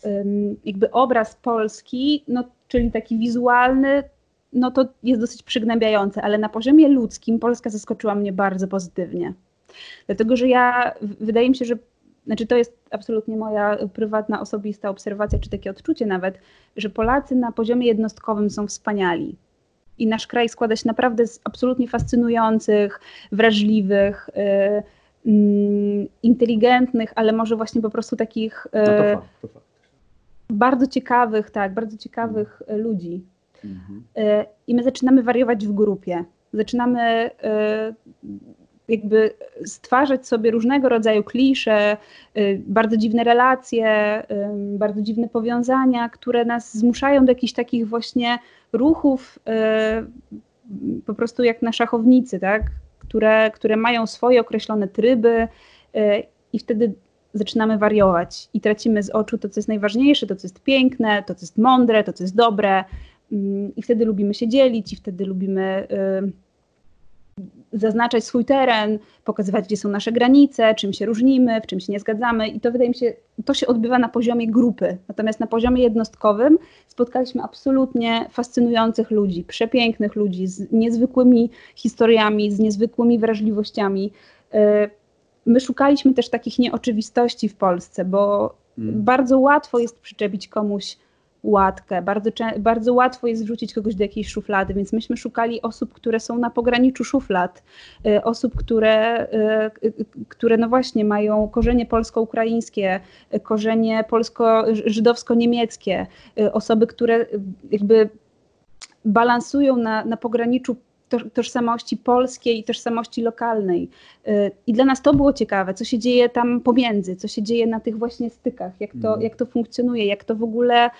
jakby obraz Polski, no, czyli taki wizualny, no to jest dosyć przygnębiające, ale na poziomie ludzkim Polska zaskoczyła mnie bardzo pozytywnie. Dlatego, że ja, wydaje mi się, że znaczy to jest absolutnie moja prywatna, osobista obserwacja, czy takie odczucie nawet, że Polacy na poziomie jednostkowym są wspaniali. I nasz kraj składa się naprawdę z absolutnie fascynujących, wrażliwych, yy, inteligentnych, ale może właśnie po prostu takich yy, no to fakt, to fakt. bardzo ciekawych, tak, bardzo ciekawych ludzi. Mhm. I my zaczynamy wariować w grupie. Zaczynamy jakby stwarzać sobie różnego rodzaju klisze, bardzo dziwne relacje, bardzo dziwne powiązania, które nas zmuszają do jakichś takich właśnie ruchów, po prostu jak na szachownicy, tak? Które, które mają swoje określone tryby i wtedy zaczynamy wariować. I tracimy z oczu to, co jest najważniejsze, to, co jest piękne, to, co jest mądre, to, co jest dobre, i wtedy lubimy się dzielić, i wtedy lubimy y, zaznaczać swój teren, pokazywać, gdzie są nasze granice, czym się różnimy, w czym się nie zgadzamy. I to wydaje mi się, to się odbywa na poziomie grupy. Natomiast na poziomie jednostkowym spotkaliśmy absolutnie fascynujących ludzi, przepięknych ludzi z niezwykłymi historiami, z niezwykłymi wrażliwościami. Y, my szukaliśmy też takich nieoczywistości w Polsce, bo hmm. bardzo łatwo jest przyczepić komuś łatkę. Bardzo, bardzo łatwo jest wrzucić kogoś do jakiejś szuflady, więc myśmy szukali osób, które są na pograniczu szuflad, y, osób, które, y, y, które no właśnie mają korzenie polsko-ukraińskie, korzenie polsko-żydowsko-niemieckie, osoby, które jakby balansują na, na pograniczu tożsamości polskiej i tożsamości lokalnej. I dla nas to było ciekawe, co się dzieje tam pomiędzy, co się dzieje na tych właśnie stykach, jak to, mhm. jak to funkcjonuje, jak to w ogóle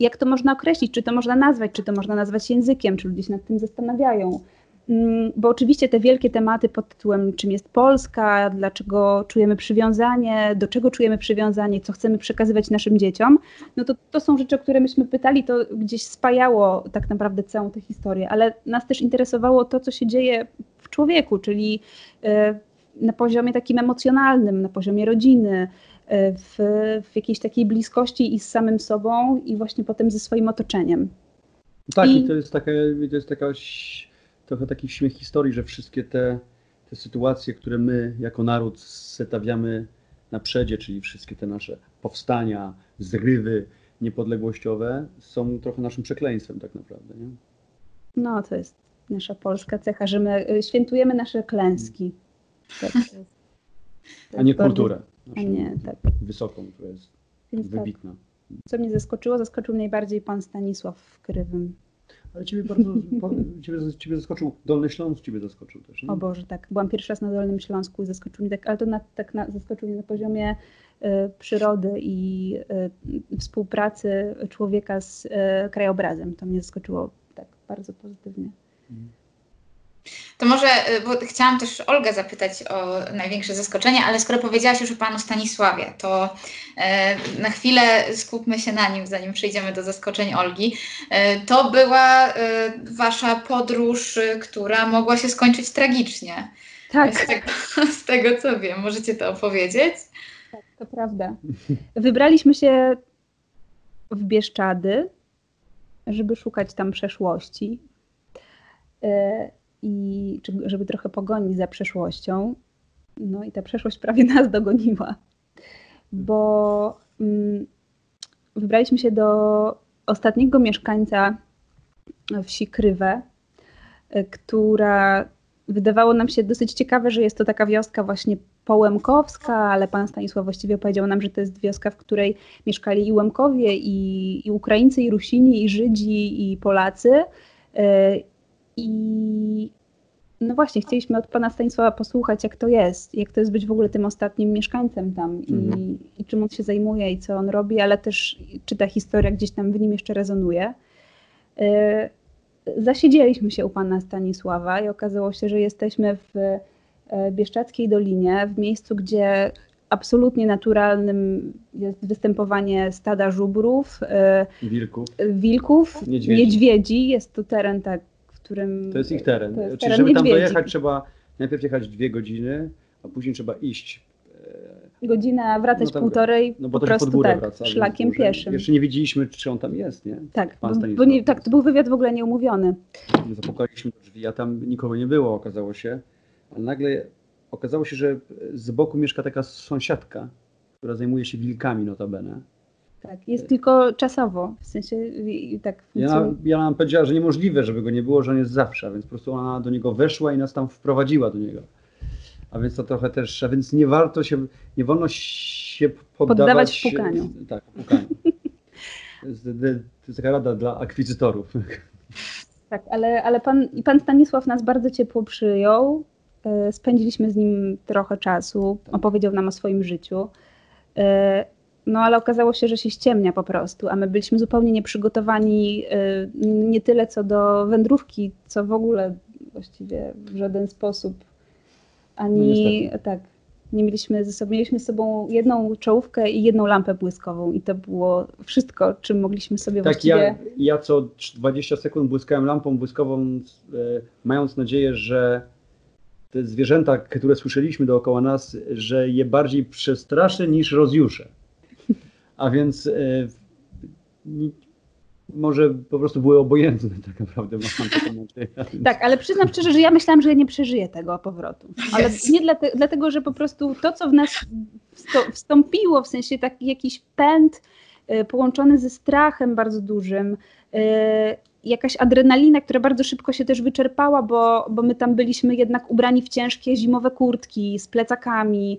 jak to można określić, czy to można nazwać, czy to można nazwać językiem, czy ludzie się nad tym zastanawiają. Mm, bo oczywiście te wielkie tematy pod tytułem czym jest Polska, dlaczego czujemy przywiązanie, do czego czujemy przywiązanie, co chcemy przekazywać naszym dzieciom, no to, to są rzeczy, o które myśmy pytali, to gdzieś spajało tak naprawdę całą tę historię, ale nas też interesowało to, co się dzieje w człowieku, czyli e, na poziomie takim emocjonalnym, na poziomie rodziny, w, w jakiejś takiej bliskości i z samym sobą, i właśnie potem ze swoim otoczeniem. Tak, i, i to jest taka, to jest taka trochę taki śmiech historii, że wszystkie te, te sytuacje, które my jako naród setawiamy na przedzie, czyli wszystkie te nasze powstania, zrywy niepodległościowe, są trochę naszym przekleństwem tak naprawdę. Nie? No, to jest nasza polska cecha, że my y, świętujemy nasze klęski. Tak, to jest, to jest A nie kulturę. A nie, tak. Wysoką, która jest Więc tak. wybitna. Tak. Co mnie zaskoczyło? Zaskoczył mnie najbardziej pan Stanisław w Krywym. Ale ciebie bardzo, ciebie, ciebie zaskoczył, Dolny Śląsk ciebie zaskoczył też, nie? O Boże, tak. Byłam pierwszy raz na Dolnym Śląsku i zaskoczył mnie tak, ale to na, tak na, zaskoczył mnie na poziomie y, przyrody i y, współpracy człowieka z y, krajobrazem. To mnie zaskoczyło tak bardzo pozytywnie. Mm. To może, y, bo chciałam też Olgę zapytać o największe zaskoczenie, ale skoro powiedziałaś już o panu Stanisławie, to y, na chwilę skupmy się na nim, zanim przejdziemy do zaskoczeń Olgi. Y, to była wasza podróż, która mogła się skończyć tragicznie. Tak. Z tego, z tego co wiem, możecie to opowiedzieć? Tak, to prawda. Wybraliśmy się w Bieszczady, żeby szukać tam przeszłości i żeby trochę pogonić za przeszłością. No i ta przeszłość prawie nas dogoniła, bo mm, wybraliśmy się do ostatniego mieszkańca wsi Krywe, która wydawało nam się dosyć ciekawe, że jest to taka wioska właśnie Połemkowska, ale pan Stanisław właściwie powiedział nam, że to jest wioska, w której mieszkali i Łemkowie, i, i Ukraińcy, i Rusini, i Żydzi, i Polacy. I no właśnie, chcieliśmy od pana Stanisława posłuchać, jak to jest, jak to jest być w ogóle tym ostatnim mieszkańcem tam mhm. i, i, czym on się zajmuje i co on robi, ale też czy ta historia gdzieś tam w nim jeszcze rezonuje. E, zasiedzieliśmy się u pana Stanisława i okazało się, że jesteśmy w e, Bieszczackiej Dolinie, w miejscu, gdzie absolutnie naturalnym jest występowanie stada żubrów, e, wilków, wilków niedźwiedzi. niedźwiedzi. Jest to teren tak którym. To jest ich teren. Jest Czyli teren żeby tam dojechać, trzeba najpierw jechać dwie godziny, a później trzeba iść. E, Godzina, wracać no tam, półtorej, no bo po prostu tak, wraca, szlakiem pieszym. Jeszcze nie wiedzieliśmy, czy on tam jest, nie? Tak, bo, nie, tak, to był wywiad w ogóle nieumówiony. Zapukaliśmy do drzwi, a tam nikogo nie było, okazało się. Ale nagle okazało się, że z boku mieszka taka sąsiadka, która zajmuje się wilkami notabene. Tak, jest tylko czasowo, w sensie tak. Ja, ja nam powiedziała, że niemożliwe, żeby go nie było, że on jest zawsze, więc po prostu ona do niego weszła i nas tam wprowadziła do niego. A więc to trochę też, a więc nie warto się, nie wolno się poddawać... Poddawać pukaniu. Tak, pukaniu. To jest, taka rada dla akwizytorów. Tak, ale, ale pan, pan Stanisław nas bardzo ciepło przyjął. E, spędziliśmy z nim trochę czasu, opowiedział nam o swoim życiu. No ale okazało się, że się ściemnia po prostu, a my byliśmy zupełnie nieprzygotowani y, nie tyle co do wędrówki, co w ogóle właściwie w żaden sposób. Ani no tak, nie mieliśmy ze sobą, mieliśmy z sobą jedną czołówkę i jedną lampę błyskową i to było wszystko, czym mogliśmy sobie tak, właściwie... Ja, ja co 20 sekund błyskałem lampą błyskową, e, mając nadzieję, że te zwierzęta, które słyszeliśmy dookoła nas, że je bardziej przestraszę niż rozjuszę. A więc e, może po prostu były obojętne tak naprawdę. tak, ale przyznam szczerze, że ja myślałam, że ja nie przeżyję tego powrotu. Ale yes. nie dlate, dlatego, że po prostu to, co w nas wstąpiło, w sensie taki jakiś pęd e, połączony ze strachem bardzo dużym, e, jakaś adrenalina, która bardzo szybko się też wyczerpała, bo, bo my tam byliśmy jednak ubrani w ciężkie zimowe kurtki z plecakami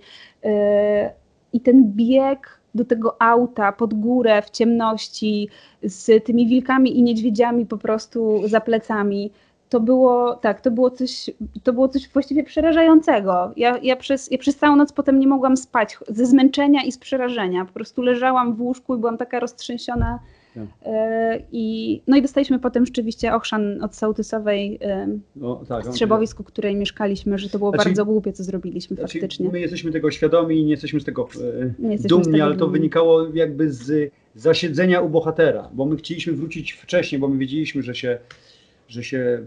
i ten bieg do tego auta pod górę w ciemności z tymi wilkami i niedźwiedziami po prostu za plecami. To było tak, to było coś, to było coś właściwie przerażającego. Ja, ja, przez, ja przez całą noc potem nie mogłam spać ze zmęczenia i z przerażenia. Po prostu leżałam w łóżku i byłam taka roztrzęsiona E, I, no i dostaliśmy potem rzeczywiście ochrzan od sołtysowej no, tak, w Strzemowisku, której mieszkaliśmy, że to było znaczy, bardzo głupie, co zrobiliśmy znaczy, faktycznie. My jesteśmy tego świadomi i nie jesteśmy z tego e, dumni, z tego ale to wynikało jakby z zasiedzenia u bohatera, bo my chcieliśmy wrócić wcześniej, bo my wiedzieliśmy, że się że się,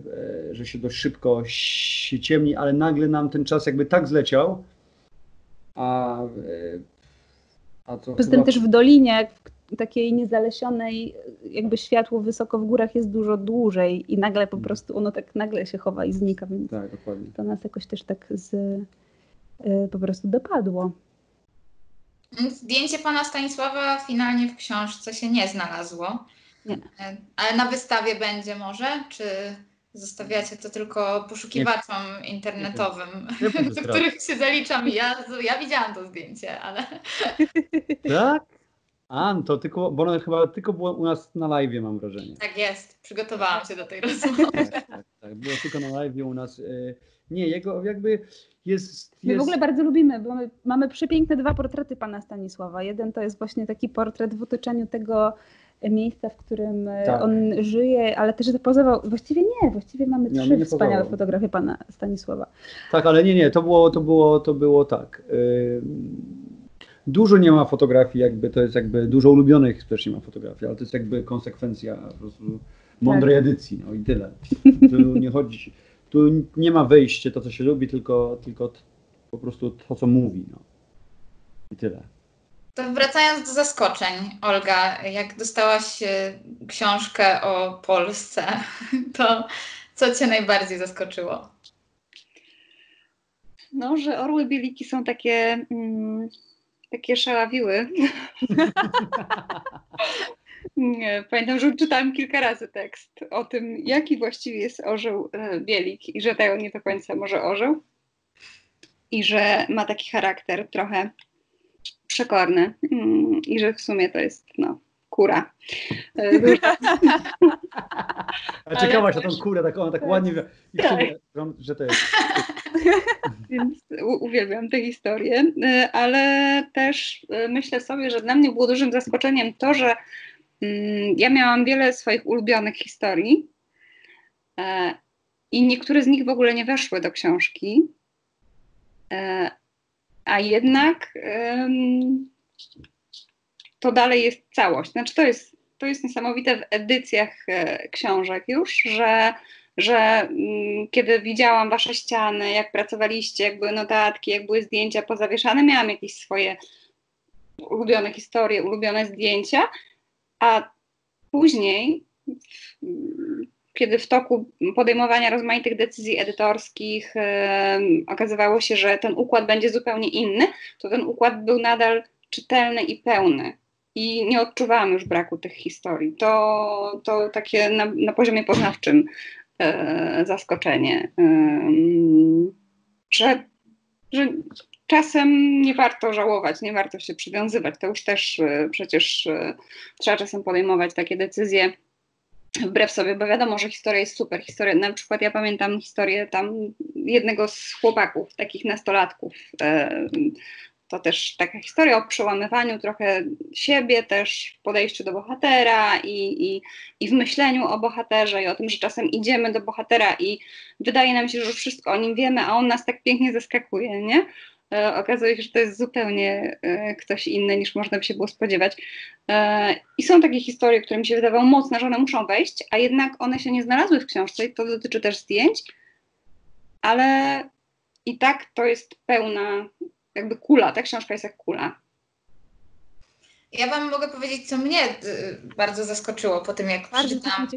e, że się dość szybko się ciemni, ale nagle nam ten czas jakby tak zleciał, a, a to Poza tym też w dolinie, takiej niezalesionej, jakby światło wysoko w górach jest dużo dłużej i nagle po mhm. prostu ono tak nagle się chowa i znika, więc tak, dokładnie. to nas jakoś też tak z, y, po prostu dopadło. Zdjęcie pana Stanisława finalnie w książce się nie znalazło. Nie. E, ale na wystawie będzie może? Czy zostawiacie to tylko poszukiwaczom nie. internetowym, nie. do których się zaliczam? Ja, ja widziałam to zdjęcie, ale. Tak? A, to tylko, bo ono chyba tylko było u nas na live, mam wrażenie. Tak jest, przygotowałam się do tej rozmowy. Tak, tak, tak, było tylko na live u nas. E, nie, jego jakby jest, jest... My w ogóle bardzo lubimy, bo my mamy przepiękne dwa portrety pana Stanisława. Jeden to jest właśnie taki portret w otoczeniu tego miejsca, w którym e, tak. on żyje, ale też zapozował. Właściwie nie, właściwie mamy trzy wspaniałe fotografie pana Stanisława. Tak, ale nie, nie, to było, to było, to było tak. Yy Dużo nie ma fotografii, jakby to jest jakby dużo ulubionych też nie ma fotografii, ale to jest jakby konsekwencja po prostu mądrej tak. edycji, no i tyle. Tu nie chodzi, tu nie ma wejście to, co się lubi, tylko, tylko po prostu to, co mówi, no. I tyle. To wracając do zaskoczeń, Olga, jak dostałaś e, książkę o Polsce, to co Cię najbardziej zaskoczyło? No, że orły bieliki są takie mm, takie szalawiły. Pamiętam, że czytałem kilka razy tekst o tym, jaki właściwie jest orzeł e, bielik i że tego nie do końca może orzeł. i że ma taki charakter trochę przekorny mm, i że w sumie to jest no, kura. A czekałaś na tą kurę, tak, ona tak, tak ładnie i w sumie, tak. że to jest. Więc uwielbiam tę historię, y, ale też y, myślę sobie, że dla mnie było dużym zaskoczeniem to, że mm, ja miałam wiele swoich ulubionych historii e, i niektóre z nich w ogóle nie weszły do książki, e, a jednak to dalej jest całość. Znaczy to jest, to jest niesamowite w edycjach e, książek już, że, że mm, kiedy widziałam wasze ściany, jak pracowaliście, jak były notatki, jak były zdjęcia pozawieszane, miałam jakieś swoje ulubione historie, ulubione zdjęcia, a później kiedy w toku podejmowania rozmaitych decyzji edytorskich yy, okazywało się, że ten układ będzie zupełnie inny, to ten układ był nadal czytelny i pełny i nie odczuwałam już braku tych historii. To, to takie na, na poziomie poznawczym zaskoczenie, e, że, że czasem nie warto żałować, nie warto się przywiązywać. To już też e, przecież e, trzeba czasem podejmować takie decyzje wbrew sobie, bo wiadomo, że historia jest super. Historia, na przykład ja pamiętam historię tam jednego z chłopaków, takich nastolatków, to też taka historia o przełamywaniu trochę siebie, też w podejściu do bohatera i, i, i w myśleniu o bohaterze i o tym, że czasem idziemy do bohatera i wydaje nam się, że wszystko o nim wiemy, a on nas tak pięknie zaskakuje, nie? E, okazuje się, że to jest zupełnie e, ktoś inny niż można by się było spodziewać. E, I są takie historie, które mi się wydawało mocne, że one muszą wejść, a jednak one się nie znalazły w książce i to dotyczy też zdjęć, ale i tak to jest pełna jakby kula, ta książka jest jak kula. Ja Wam mogę powiedzieć, co mnie y, bardzo zaskoczyło po tym, jak przeczytałam,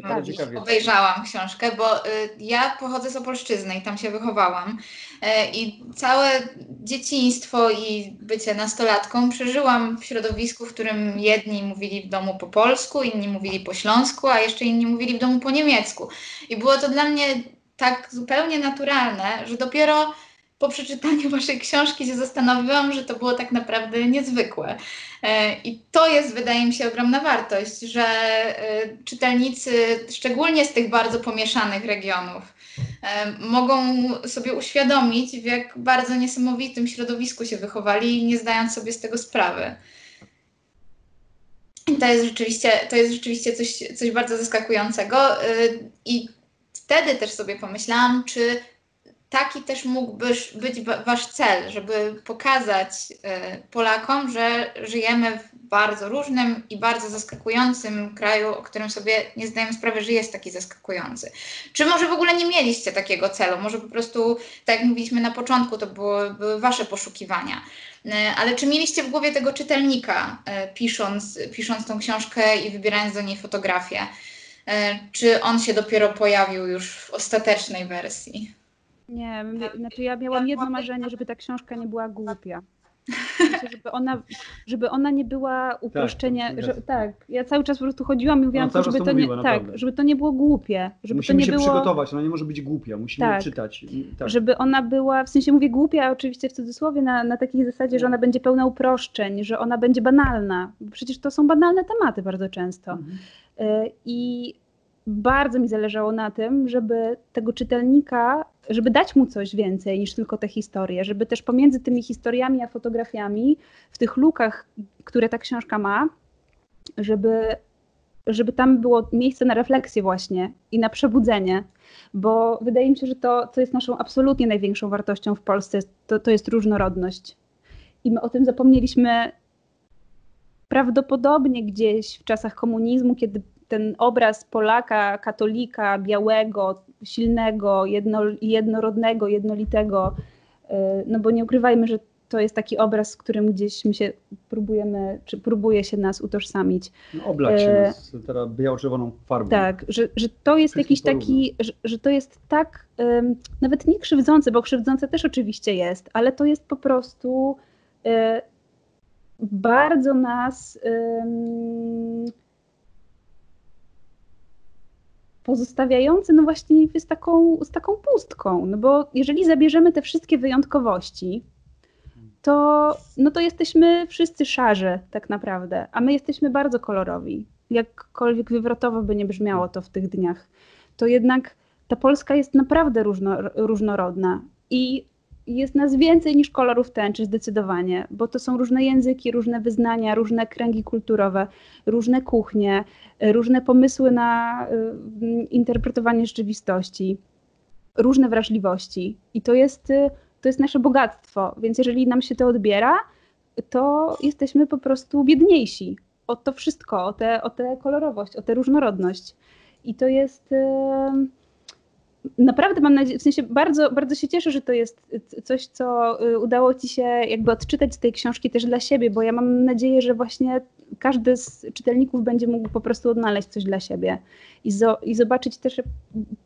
obejrzałam książkę, bo y, ja pochodzę z Opolszczyzny i tam się wychowałam. Y, I całe dzieciństwo i bycie nastolatką przeżyłam w środowisku, w którym jedni mówili w domu po polsku, inni mówili po śląsku, a jeszcze inni mówili w domu po niemiecku. I było to dla mnie tak zupełnie naturalne, że dopiero po przeczytaniu Waszej książki się zastanowiłam, że to było tak naprawdę niezwykłe. E, I to jest, wydaje mi się, ogromna wartość, że e, czytelnicy, szczególnie z tych bardzo pomieszanych regionów, e, mogą sobie uświadomić, w jak bardzo niesamowitym środowisku się wychowali, nie zdając sobie z tego sprawy. To jest rzeczywiście, to jest rzeczywiście coś, coś bardzo zaskakującego. I wtedy też sobie pomyślałam, czy taki też mógłby być Wasz cel, żeby pokazać e, Polakom, że żyjemy w bardzo różnym i bardzo zaskakującym kraju, o którym sobie nie zdajemy sprawy, że jest taki zaskakujący. Czy może w ogóle nie mieliście takiego celu? Może po prostu, tak jak mówiliśmy na początku, to było, były Wasze poszukiwania. E, ale czy mieliście w głowie tego czytelnika, e, pisząc, pisząc tą książkę i wybierając do niej fotografię? Czy on się dopiero pojawił już w ostatecznej wersji? Nie, znaczy ja miałam jedno marzenie, żeby ta książka nie była głupia. Myślę, żeby ona, żeby ona nie była uproszczenie, tak, że, tak, ja cały czas po prostu chodziłam i mówiłam, no, żeby to, mówiła, nie, tak, żeby to nie było głupie, żeby Musimy to nie się było... przygotować, ona nie może być głupia, musimy tak, czytać. Tak. Żeby ona była, w sensie mówię głupia, oczywiście w cudzysłowie, na, na takiej zasadzie, że ona będzie pełna uproszczeń, że ona będzie banalna, bo przecież to są banalne tematy bardzo często. Mhm. Y, I bardzo mi zależało na tym, żeby tego czytelnika, żeby dać mu coś więcej niż tylko te historie, żeby też pomiędzy tymi historiami a fotografiami, w tych lukach, które ta książka ma, żeby, żeby tam było miejsce na refleksję właśnie i na przebudzenie, bo wydaje mi się, że to, co jest naszą absolutnie największą wartością w Polsce, to, to jest różnorodność. I my o tym zapomnieliśmy prawdopodobnie gdzieś w czasach komunizmu, kiedy ten obraz Polaka, katolika, białego, silnego, jedno, jednorodnego, jednolitego, y, no bo nie ukrywajmy, że to jest taki obraz, z którym gdzieś my się próbujemy, czy próbuje się nas utożsamić. No, oblać się e... nas teraz biało-czerwoną farbą. Tak, że, że to jest jakiś taki, że, że, to jest tak, um, nawet nie krzywdzące, bo krzywdzące też oczywiście jest, ale to jest po prostu um, bardzo nas um, pozostawiający no właśnie z taką, z taką pustką, no bo jeżeli zabierzemy te wszystkie wyjątkowości, to, no to jesteśmy wszyscy szarzy tak naprawdę, a my jesteśmy bardzo kolorowi. Jakkolwiek wywrotowo by nie brzmiało to w tych dniach, to jednak ta Polska jest naprawdę różno, różnorodna. I jest nas więcej niż kolorów tęczy, zdecydowanie, bo to są różne języki, różne wyznania, różne kręgi kulturowe, różne kuchnie, różne pomysły na y, interpretowanie rzeczywistości, różne wrażliwości. I to jest, y, to jest nasze bogactwo. Więc jeżeli nam się to odbiera, to jesteśmy po prostu biedniejsi o to wszystko, o tę o te kolorowość, o tę różnorodność. I to jest. Naprawdę mam nadzieję, w sensie bardzo, bardzo się cieszę, że to jest coś, co y, udało Ci się jakby odczytać z tej książki też dla siebie, bo ja mam nadzieję, że właśnie każdy z czytelników będzie mógł po prostu odnaleźć coś dla siebie i, zo, i zobaczyć też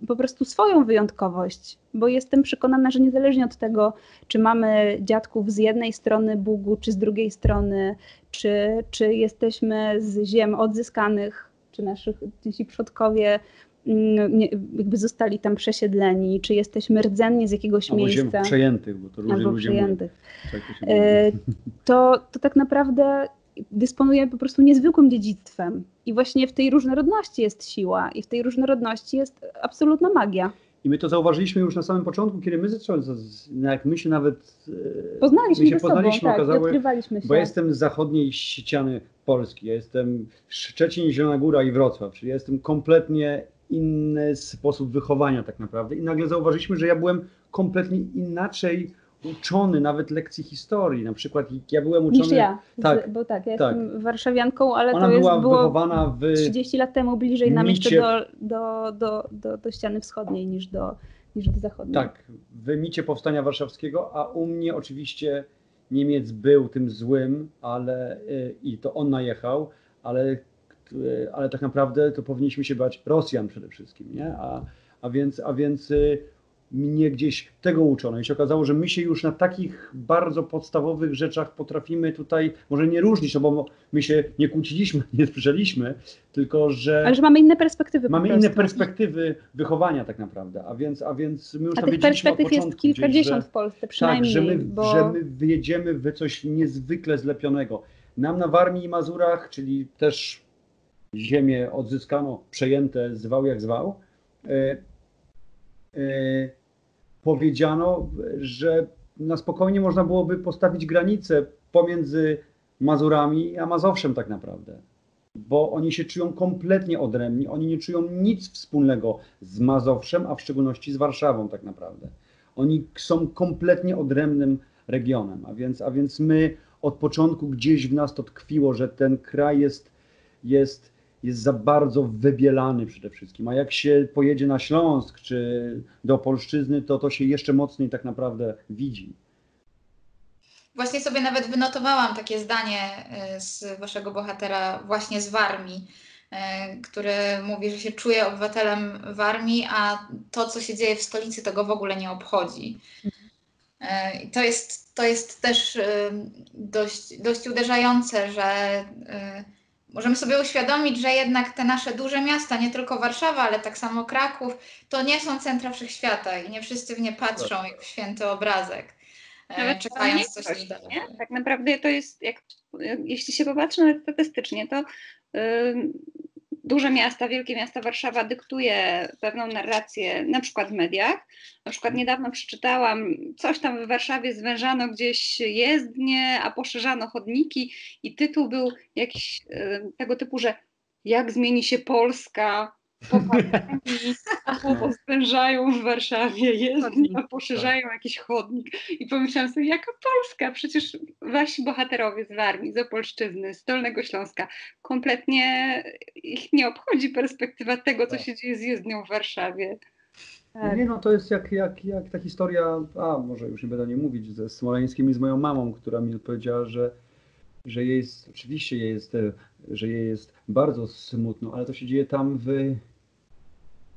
po prostu swoją wyjątkowość, bo jestem przekonana, że niezależnie od tego, czy mamy dziadków z jednej strony Bugu, czy z drugiej strony, czy, czy jesteśmy z ziem odzyskanych, czy naszych nasi przodkowie jakby zostali tam przesiedleni, czy jesteśmy rdzenni z jakiegoś albo miejsca. Ziem przejętych, bo to albo ludzie przejętych. Mówią, e, to, to tak naprawdę dysponuje po prostu niezwykłym dziedzictwem. I właśnie w tej różnorodności jest siła i w tej różnorodności jest absolutna magia. I my to zauważyliśmy już na samym początku, kiedy my zaczęliśmy, no jak my się nawet e, poznaliśmy, my się poznaliśmy sobą, okazały, tak, odkrywaliśmy się. bo jestem z zachodniej ściany Polski, ja jestem Szczecin, Zielona Góra i Wrocław, czyli ja jestem kompletnie inny sposób wychowania tak naprawdę. I nagle zauważyliśmy, że ja byłem kompletnie inaczej uczony nawet lekcji historii. Na przykład ja byłem uczony... Niż ja, tak, bo tak, ja tak. jestem warszawianką, ale Ona to jest, była było wychowana w 30 lat temu bliżej nam micie... jeszcze do, do, do, do, do ściany wschodniej niż do, niż do zachodniej. Tak, w micie Powstania Warszawskiego, a u mnie oczywiście Niemiec był tym złym, ale y, i to on najechał, ale ale tak naprawdę to powinniśmy się bać Rosjan przede wszystkim, nie? A, a, więc, a więc e, mnie gdzieś tego uczono i się okazało, że my się już na takich bardzo podstawowych rzeczach potrafimy tutaj, może nie różnić, no bo my się nie kłóciliśmy, nie sprzeczaliśmy, tylko że... Ale że mamy inne perspektywy Mamy inne perspektywy wychowania tak naprawdę, a więc, a więc my już a tych perspektyw jest kilkadziesiąt gdzieś, że, w Polsce przynajmniej. Tak, że my, bo... że my wyjedziemy w coś niezwykle zlepionego. Nam na Warmii i Mazurach, czyli też ziemię odzyskano, przejęte zwał jak zwał, e, e, powiedziano, że na spokojnie można byłoby postawić granicę pomiędzy Mazurami a Mazowszem tak naprawdę. Bo oni się czują kompletnie odrębni, oni nie czują nic wspólnego z Mazowszem, a w szczególności z Warszawą tak naprawdę. Oni są kompletnie odrębnym regionem, a więc, a więc my od początku gdzieś w nas to tkwiło, że ten kraj jest, jest jest za bardzo wybielany przede wszystkim. A jak się pojedzie na Śląsk czy do Polszczyzny, to to się jeszcze mocniej tak naprawdę widzi. Właśnie sobie nawet wynotowałam takie zdanie y, z waszego bohatera właśnie z Warmii, y, który mówi, że się czuje obywatelem Warmii, a to, co się dzieje w stolicy, to go w ogóle nie obchodzi. I to jest, to jest też dość, dość uderzające, że możemy sobie uświadomić, że jednak te nasze duże miasta, nie tylko Warszawa, ale tak samo Kraków, to nie są centra wszechświata i nie wszyscy w nie patrzą tak. jak w święty obrazek. E, Nawet czekając coś coś, nie? Tak naprawdę to jest, jak, jeśli się popatrzy nawet statystycznie, to yy, duże miasta, wielkie miasta, Warszawa dyktuje pewną narrację, na przykład w mediach. Na przykład niedawno przeczytałam, coś tam w Warszawie zwężano gdzieś jezdnie, a poszerzano chodniki i tytuł był jakiś e, tego typu, że jak zmieni się Polska po pandemii, spędzają w Warszawie jezdni, a poszerzają tak. jakiś chodnik. I pomyślałam sobie, jaka Polska? Przecież wasi bohaterowie z Warmii, z Opolszczyzny, z Dolnego Śląska, kompletnie ich nie obchodzi perspektywa tego, co tak. się dzieje z jezdnią w Warszawie. Tak. Nie no, to jest jak, jak, jak ta historia, a może już nie będę nie mówić, ze Smoleńskim i z moją mamą, która mi powiedziała, że, że jest, oczywiście jest, że jej jest bardzo smutno, ale to się dzieje tam w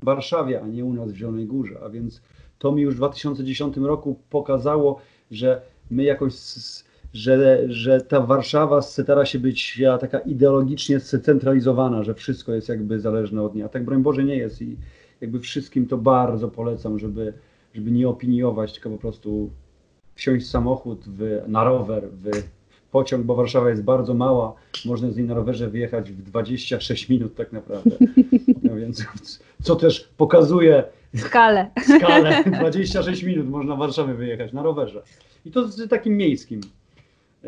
Warszawie, a nie u nas w Zielonej Górze. A więc to mi już w 2010 roku pokazało, że my jakoś że, że ta Warszawa stara się być taka ideologicznie scentralizowana, że wszystko jest jakby zależne od niej. A tak broń Boże nie jest i jakby wszystkim to bardzo polecam, żeby, żeby nie opiniować, tylko po prostu wsiąść w samochód, w, na rower, w, pociąg, bo Warszawa jest bardzo mała. Można z niej na rowerze wyjechać w 26 minut tak naprawdę. No więc co też pokazuje skalę. Skalę. 26 minut można w Warszawie wyjechać na rowerze. I to z takim miejskim. E,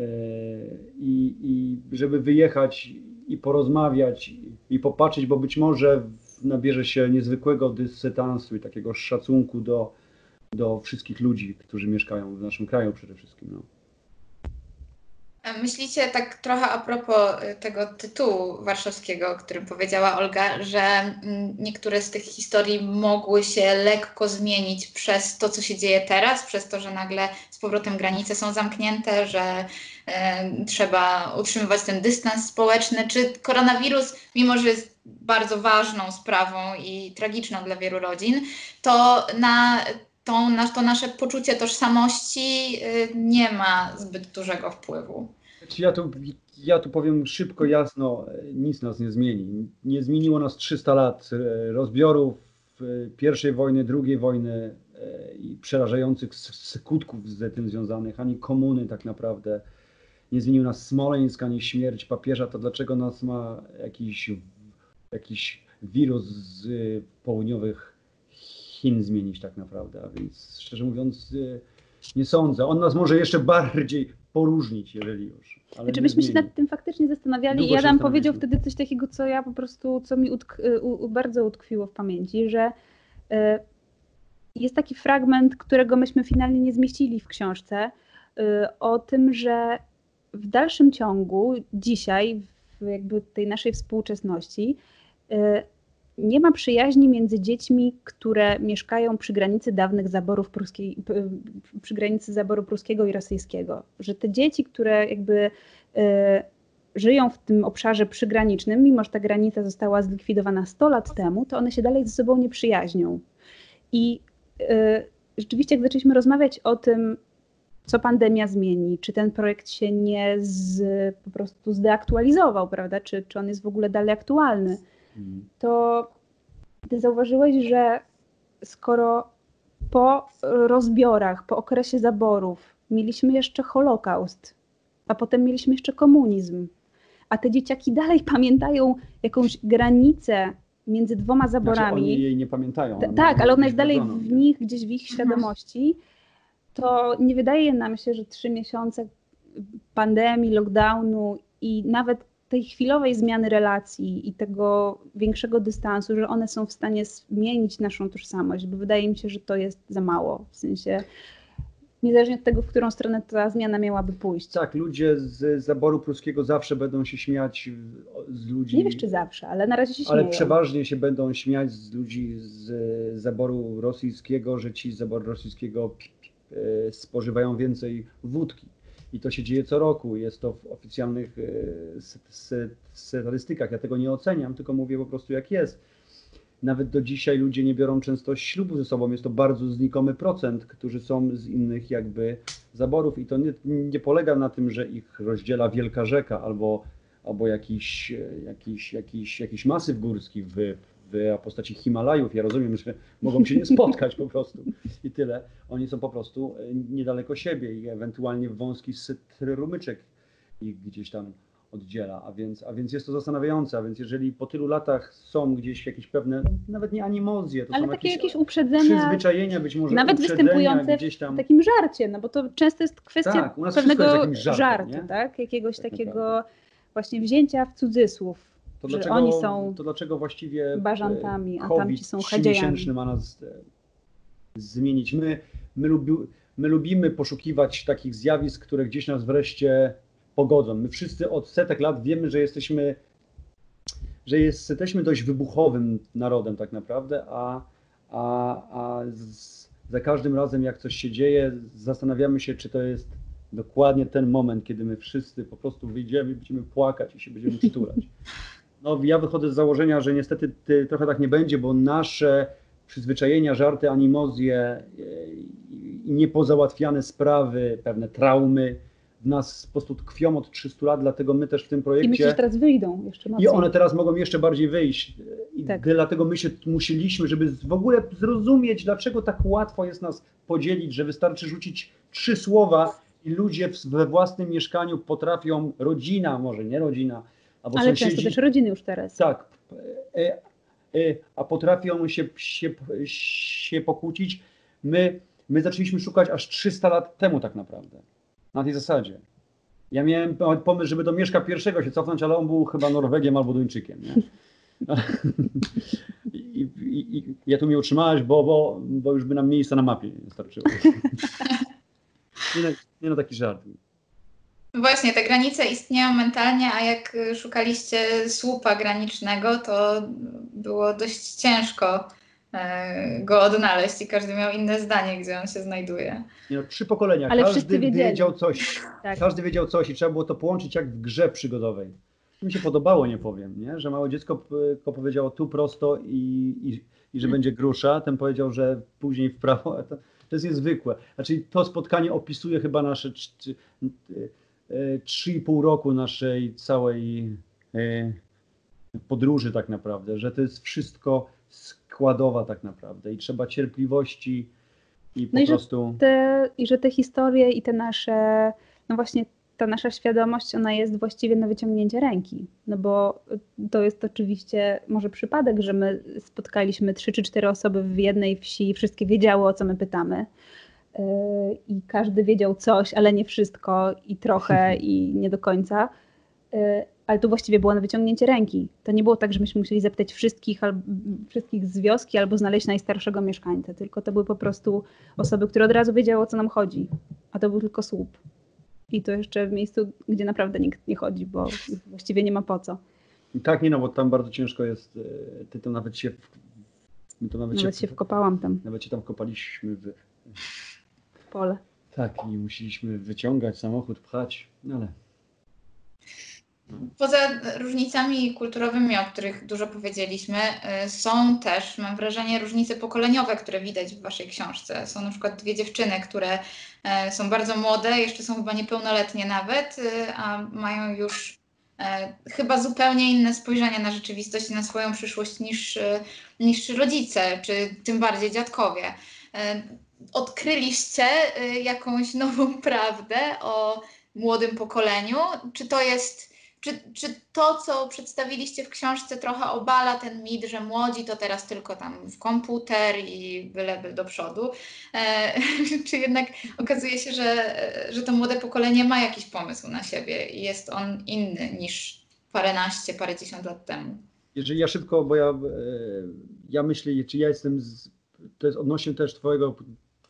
I, I żeby wyjechać i porozmawiać i popatrzeć, bo być może nabierze się niezwykłego dystansu i takiego szacunku do, do wszystkich ludzi, którzy mieszkają w naszym kraju przede wszystkim. No. Myślicie tak trochę a propos y, tego tytułu warszawskiego, o którym powiedziała Olga, że mm, niektóre z tych historii mogły się lekko zmienić przez to, co się dzieje teraz, przez to, że nagle z powrotem granice są zamknięte, że trzeba utrzymywać ten dystans społeczny. Czy koronawirus, mimo że jest bardzo ważną sprawą i tragiczną dla wielu rodzin, to na na to nasze poczucie tożsamości y, nie ma zbyt dużego wpływu. Ja tu, ja tu powiem szybko, jasno, nic nas nie zmieni. Nie zmieniło nas 300 lat e, rozbiorów, pierwszej wojny, drugiej wojny e, i przerażających skutków z tym związanych, ani komuny tak naprawdę. Nie zmienił nas Smoleńsk, ani śmierć papieża, to dlaczego nas ma jakiś, jakiś wirus z południowych Chin zmienić tak naprawdę, a więc szczerze mówiąc nie sądzę. On nas może jeszcze bardziej poróżnić, jeżeli już. Ale znaczy myśmy się nad tym faktycznie zastanawiali Długo i Adam powiedział wtedy coś takiego, co ja po prostu, co mi utk y, u, u, bardzo utkwiło w pamięci, że y, jest taki fragment, którego myśmy finalnie nie zmieścili w książce, y, o tym, że w dalszym ciągu, dzisiaj, w jakby tej naszej współczesności, y, nie ma przyjaźni między dziećmi, które mieszkają przy granicy dawnych zaborów pruskiej, przy granicy zaboru pruskiego i rosyjskiego. Że te dzieci, które jakby y, żyją w tym obszarze przygranicznym, mimo że ta granica została zlikwidowana 100 lat temu, to one się dalej ze sobą nie przyjaźnią. I y, rzeczywiście, jak zaczęliśmy rozmawiać o tym, co pandemia zmieni, czy ten projekt się nie z, po prostu zdeaktualizował, prawda? Czy, czy on jest w ogóle dalej aktualny to ty zauważyłeś, że skoro po rozbiorach, po okresie zaborów mieliśmy jeszcze Holokaust, a potem mieliśmy jeszcze komunizm, a te dzieciaki dalej pamiętają jakąś granicę między dwoma zaborami. Znaczy, oni jej nie pamiętają. tak, ale ona jest dalej w nich, gdzieś w ich świadomości. To nie wydaje nam się, że trzy miesiące pandemii, lockdownu i nawet tej chwilowej zmiany relacji i tego większego dystansu, że one są w stanie zmienić naszą tożsamość, bo wydaje mi się, że to jest za mało. W sensie niezależnie od tego, w którą stronę ta zmiana miałaby pójść. Tak, ludzie z zaboru pruskiego zawsze będą się śmiać z ludzi. Nie wiesz, czy zawsze, ale na razie się śmieją. Ale przeważnie się będą śmiać z ludzi z zaboru rosyjskiego, że ci z zaboru rosyjskiego e, spożywają więcej wódki i to się dzieje co roku. Jest to w oficjalnych e, statystykach. Ja tego nie oceniam, tylko mówię po prostu jak jest. Nawet do dzisiaj ludzie nie biorą często ślubu ze sobą. Jest to bardzo znikomy procent, którzy są z innych jakby zaborów i to nie, nie polega na tym, że ich rozdziela wielka rzeka albo, albo jakiś, e, jakiś, jakiś, jakiś masyw górski w w postaci Himalajów. Ja rozumiem, że mogą się nie spotkać po prostu i tyle. Oni są po prostu e, niedaleko siebie i ewentualnie wąski sytry rumyczek ich gdzieś tam oddziela, a więc, a więc jest to zastanawiające, a więc jeżeli po tylu latach są gdzieś jakieś pewne, nawet nie animozje, to Ale są takie jakieś, jakieś uprzedzenia, przyzwyczajenia być może nawet występujące gdzieś tam. w takim żarcie, no bo to często jest kwestia tak, pewnego żartu, tak? jakiegoś tak takiego naprawdę. właśnie wzięcia w cudzysłów to dlaczego, oni są to dlaczego właściwie bażantami, a tamci są miesięczny ma nas e, zmienić. My, my, lubi, my lubimy poszukiwać takich zjawisk, które gdzieś nas wreszcie pogodzą. My wszyscy od setek lat wiemy, że jesteśmy, że jesteśmy dość wybuchowym narodem tak naprawdę, a, a, a z, za każdym razem jak coś się dzieje, zastanawiamy się, czy to jest dokładnie ten moment, kiedy my wszyscy po prostu wyjdziemy i będziemy płakać i się będziemy przytulać. No, ja wychodzę z założenia, że niestety trochę tak nie będzie, bo nasze przyzwyczajenia, żarty, animozje e, i niepozałatwiane sprawy, pewne traumy w nas po prostu tkwią od 300 lat, dlatego my też w tym projekcie... I myślę, że teraz wyjdą jeszcze mocniej. I one teraz mogą jeszcze bardziej wyjść. I tak. dlatego my się musieliśmy, żeby w ogóle zrozumieć, dlaczego tak łatwo jest nas podzielić, że wystarczy rzucić trzy słowa i ludzie we własnym mieszkaniu potrafią, rodzina, może nie rodzina, albo Ale sąsiedzi, często też rodziny już teraz. Tak, e, e, a potrafią się, się, się pokłócić. My, my zaczęliśmy szukać aż 300 lat temu tak naprawdę, na tej zasadzie. Ja miałem pomysł, żeby do Mieszka pierwszego się cofnąć, ale on był chyba Norwegiem albo Duńczykiem. Nie? I, i, I, ja tu mnie utrzymałeś, bo, bo, bo już by nam miejsca na mapie nie starczyło. Nie no, nie no taki żart. Właśnie, te granice istnieją mentalnie, a jak szukaliście słupa granicznego, to było dość ciężko e, go odnaleźć i każdy miał inne zdanie, gdzie on się znajduje. No, trzy pokolenia, Ale każdy wiedział coś, tak. każdy wiedział coś i trzeba było to połączyć jak w grze przygodowej. Mi się podobało, nie powiem, nie? że małe dziecko powiedziało tu prosto i, i, i że będzie grusza, ten powiedział, że później w prawo. To, to jest niezwykłe. Znaczy to spotkanie opisuje chyba nasze 3,5 roku naszej całej e, podróży tak naprawdę, że to jest wszystko składowa tak naprawdę i trzeba cierpliwości i po no prostu... I że, te, I że te historie i te nasze, no właśnie ta nasza świadomość, ona jest właściwie na wyciągnięcie ręki. No bo to jest oczywiście może przypadek, że my spotkaliśmy trzy czy cztery osoby w jednej wsi i wszystkie wiedziały, o co my pytamy. Yy, I każdy wiedział coś, ale nie wszystko i trochę i nie do końca. Yy, ale to właściwie było na wyciągnięcie ręki. To nie było tak, że myśmy musieli zapytać wszystkich, wszystkich z wioski albo znaleźć najstarszego mieszkańca, tylko to były po prostu osoby, które od razu wiedziały, o co nam chodzi. A to był tylko słup. I to jeszcze w miejscu, gdzie naprawdę nikt nie chodzi, bo właściwie nie ma po co. Tak, nie no, bo tam bardzo ciężko jest. E, ty to nawet się. My to nawet, nawet się, się wkopałam tam. Nawet się tam kopaliśmy w, w pole. Tak, i musieliśmy wyciągać samochód, pchać, no ale Poza różnicami kulturowymi, o których dużo powiedzieliśmy, y, są też, mam wrażenie, różnice pokoleniowe, które widać w Waszej książce. Są na przykład dwie dziewczyny, które y, są bardzo młode, jeszcze są chyba niepełnoletnie nawet, y, a mają już chyba zupełnie inne spojrzenie na rzeczywistość i na swoją przyszłość niż, niż rodzice, czy tym bardziej dziadkowie. Odkryliście jakąś nową prawdę o młodym pokoleniu? Czy to jest czy, czy to, co przedstawiliście w książce, trochę obala ten mit, że młodzi to teraz tylko tam w komputer i byleby do przodu? E, czy jednak okazuje się, że, że to młode pokolenie ma jakiś pomysł na siebie i jest on inny niż paręnaście, parędziesiąt lat temu? Jeżeli ja szybko, bo ja, e, ja myślę, czy ja jestem, z, to jest odnośnie też Twojego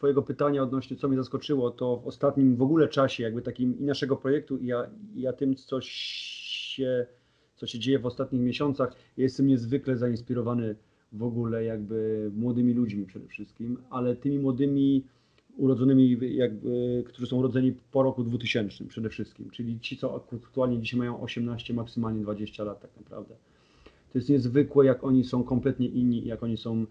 Twojego pytania odnośnie, co mnie zaskoczyło, to w ostatnim w ogóle czasie, jakby takim i naszego projektu, i ja, i ja tym, co się, co się dzieje w ostatnich miesiącach. Jestem niezwykle zainspirowany w ogóle jakby młodymi ludźmi przede wszystkim, ale tymi młodymi urodzonymi, jakby, którzy są urodzeni po roku 2000 przede wszystkim, czyli ci, co aktualnie dzisiaj mają 18, maksymalnie 20 lat tak naprawdę. To jest niezwykłe, jak oni są kompletnie inni, jak oni są,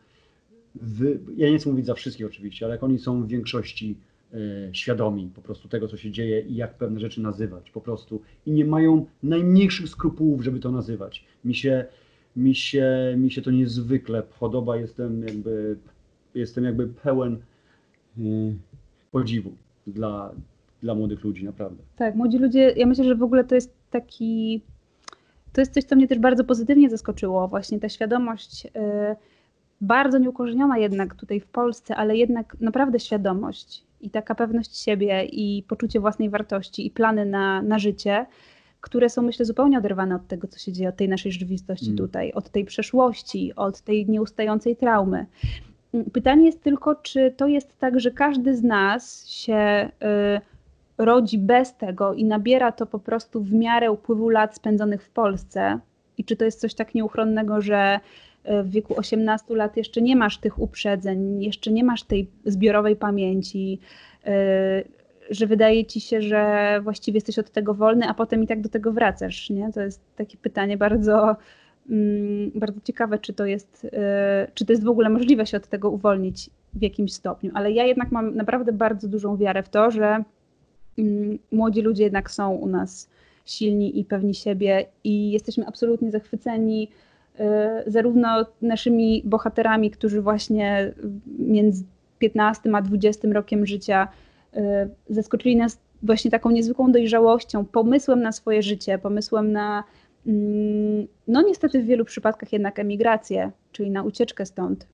w, ja nie chcę mówić za wszystkich oczywiście, ale jak oni są w większości E, świadomi po prostu tego, co się dzieje i jak pewne rzeczy nazywać po prostu. I nie mają najmniejszych skrupułów, żeby to nazywać. Mi się, mi się, mi się to niezwykle podoba, jestem jakby, jestem jakby pełen e, podziwu dla, dla młodych ludzi, naprawdę. Tak, młodzi ludzie, ja myślę, że w ogóle to jest taki, to jest coś, co mnie też bardzo pozytywnie zaskoczyło, właśnie ta świadomość yy, bardzo nieukorzeniona jednak tutaj w Polsce, ale jednak naprawdę świadomość i taka pewność siebie i poczucie własnej wartości i plany na, na życie, które są myślę zupełnie oderwane od tego, co się dzieje, od tej naszej rzeczywistości mm. tutaj, od tej przeszłości, od tej nieustającej traumy. Pytanie jest tylko, czy to jest tak, że każdy z nas się y, rodzi bez tego i nabiera to po prostu w miarę upływu lat spędzonych w Polsce, i czy to jest coś tak nieuchronnego, że w wieku 18 lat jeszcze nie masz tych uprzedzeń, jeszcze nie masz tej zbiorowej pamięci, y, że wydaje ci się, że właściwie jesteś od tego wolny, a potem i tak do tego wracasz. Nie? To jest takie pytanie bardzo, mm, bardzo ciekawe, czy to, jest, y, czy to jest w ogóle możliwe się od tego uwolnić w jakimś stopniu. Ale ja jednak mam naprawdę bardzo dużą wiarę w to, że mm, młodzi ludzie jednak są u nas silni i pewni siebie i jesteśmy absolutnie zachwyceni e, zarówno naszymi bohaterami, którzy właśnie między 15 a 20 rokiem życia e, zaskoczyli nas właśnie taką niezwykłą dojrzałością, pomysłem na swoje życie, pomysłem na, mm, no niestety w wielu przypadkach jednak emigrację, czyli na ucieczkę stąd.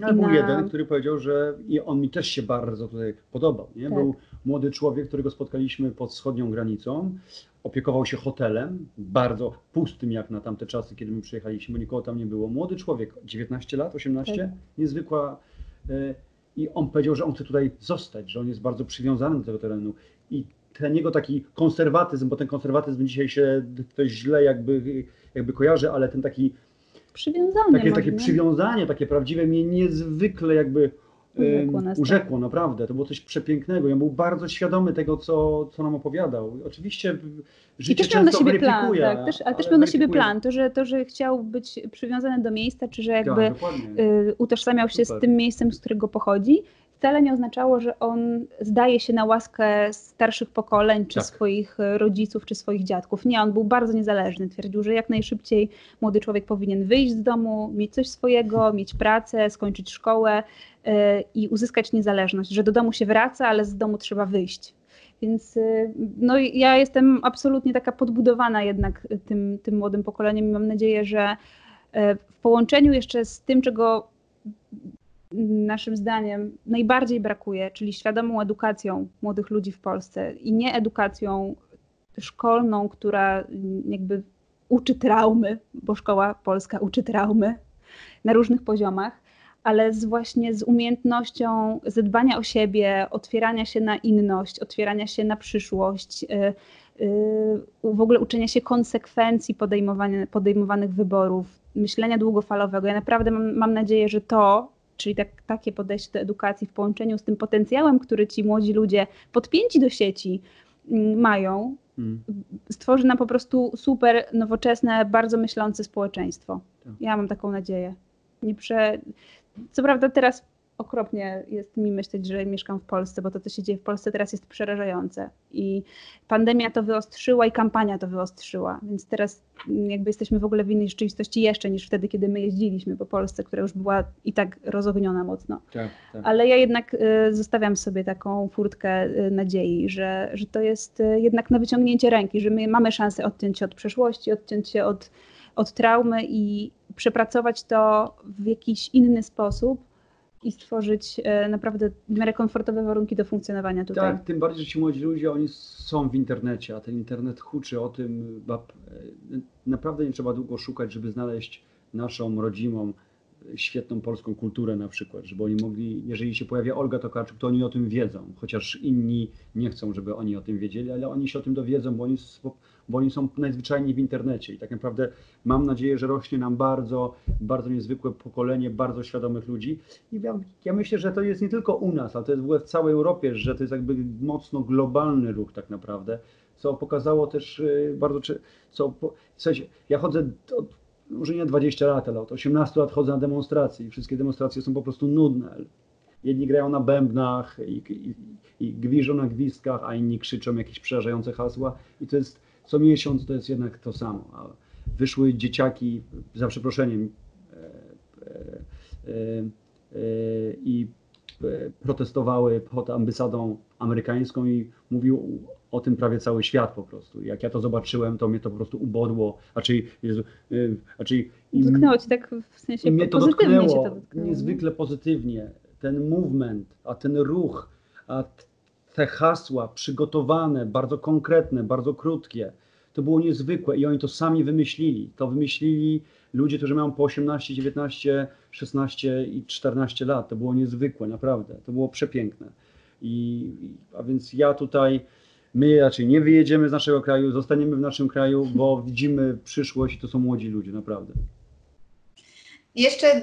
No, był na... jeden, który powiedział, że i on mi też się bardzo tutaj podobał. Nie? Tak. Był młody człowiek, którego spotkaliśmy pod wschodnią granicą, opiekował się hotelem, bardzo pustym jak na tamte czasy, kiedy my przyjechaliśmy, bo nikogo tam nie było. Młody człowiek, 19 lat, 18, tak. niezwykła. Y, I on powiedział, że on chce tutaj zostać, że on jest bardzo przywiązany do tego terenu. I ten jego taki konserwatyzm, bo ten konserwatyzm dzisiaj się to źle jakby, jakby kojarzy, ale ten taki przywiązanie. Takie, takie przywiązanie, takie prawdziwe mnie niezwykle jakby urzekło, nas, urzekło tak. naprawdę. To było coś przepięknego. Ja był bardzo świadomy tego, co, co nam opowiadał. Oczywiście życie I też miał na siebie plan, tak, też, ale też miał na siebie plan. To że, to, że chciał być przywiązany do miejsca, czy że jakby tak, y, utożsamiał się Super. z tym miejscem, z którego pochodzi, wcale nie oznaczało, że on zdaje się na łaskę starszych pokoleń, czy tak. swoich e, rodziców, czy swoich dziadków. Nie, on był bardzo niezależny. Twierdził, że jak najszybciej młody człowiek powinien wyjść z domu, mieć coś swojego, mieć pracę, skończyć szkołę yy, i uzyskać niezależność, że do domu się wraca, ale z domu trzeba wyjść. Więc e, no, ja jestem absolutnie taka podbudowana jednak tym, tym młodym pokoleniem i mam nadzieję, że w połączeniu jeszcze z tym, czego naszym zdaniem najbardziej brakuje, czyli świadomą edukacją młodych ludzi w Polsce i nie edukacją szkolną, która jakby uczy traumy, bo szkoła polska uczy traumy na różnych poziomach, ale z właśnie z umiejętnością zadbania o siebie, otwierania się na inność, otwierania się na przyszłość, y, y, w ogóle uczenia się konsekwencji podejmowanych wyborów, myślenia długofalowego. Ja naprawdę mam, mam nadzieję, że to czyli tak, takie podejście do edukacji w połączeniu z tym potencjałem, który ci młodzi ludzie podpięci do sieci mm, mają, hmm. stworzy nam po prostu super nowoczesne, bardzo myślące społeczeństwo. Tak. Ja mam taką nadzieję. Nie prze... Co prawda teraz okropnie jest mi myśleć, że mieszkam w Polsce, bo to, co się dzieje w Polsce teraz jest przerażające. I pandemia to wyostrzyła i kampania to wyostrzyła, więc teraz jakby jesteśmy w ogóle w innej rzeczywistości jeszcze niż wtedy, kiedy my jeździliśmy po Polsce, która już była i tak rozogniona mocno. Tak, tak. Ale ja jednak y, zostawiam sobie taką furtkę y, nadziei, że, że to jest y, jednak na wyciągnięcie ręki, że my mamy szansę odciąć się od przeszłości, odciąć się od, od traumy i przepracować to w jakiś inny sposób, i stworzyć e, naprawdę w miarę komfortowe warunki do funkcjonowania tutaj. Tak, tym bardziej, że ci młodzi ludzie, oni są w internecie, a ten internet huczy o tym, e, naprawdę nie trzeba długo szukać, żeby znaleźć naszą rodzimą, świetną polską kulturę na przykład, żeby oni mogli, jeżeli się pojawia Olga Tokarczuk, to oni o tym wiedzą, chociaż inni nie chcą, żeby oni o tym wiedzieli, ale oni się o tym dowiedzą, bo oni bo oni są najzwyczajniej w internecie i tak naprawdę mam nadzieję, że rośnie nam bardzo, bardzo niezwykłe pokolenie bardzo świadomych ludzi. I ja, ja myślę, że to jest nie tylko u nas, ale to jest w ogóle w całej Europie, że to jest jakby mocno globalny ruch tak naprawdę, co pokazało też y, bardzo, co, w sensie, ja chodzę od, może nie 20 lat, ale od 18 lat chodzę na demonstracje i wszystkie demonstracje są po prostu nudne. Jedni grają na bębnach i, i, i na gwizdkach, a inni krzyczą jakieś przerażające hasła i to jest co miesiąc to jest jednak to samo. A wyszły dzieciaki, za przeproszeniem, e, e, e, i protestowały pod ambasadą amerykańską i mówił o tym prawie cały świat po prostu. Jak ja to zobaczyłem, to mnie to po prostu ubodło. Raczej, Jezu, raczej dotknęło ci tak w sensie mnie to dotknęło, to dotknęło niezwykle pozytywnie. Ten movement, a ten ruch, a te hasła przygotowane, bardzo konkretne, bardzo krótkie, to było niezwykłe i oni to sami wymyślili. To wymyślili ludzie, którzy mają po 18, 19, 16 i 14 lat. To było niezwykłe, naprawdę. To było przepiękne. I, a więc ja tutaj, my raczej nie wyjedziemy z naszego kraju, zostaniemy w naszym kraju, bo widzimy przyszłość i to są młodzi ludzie, naprawdę. Jeszcze e,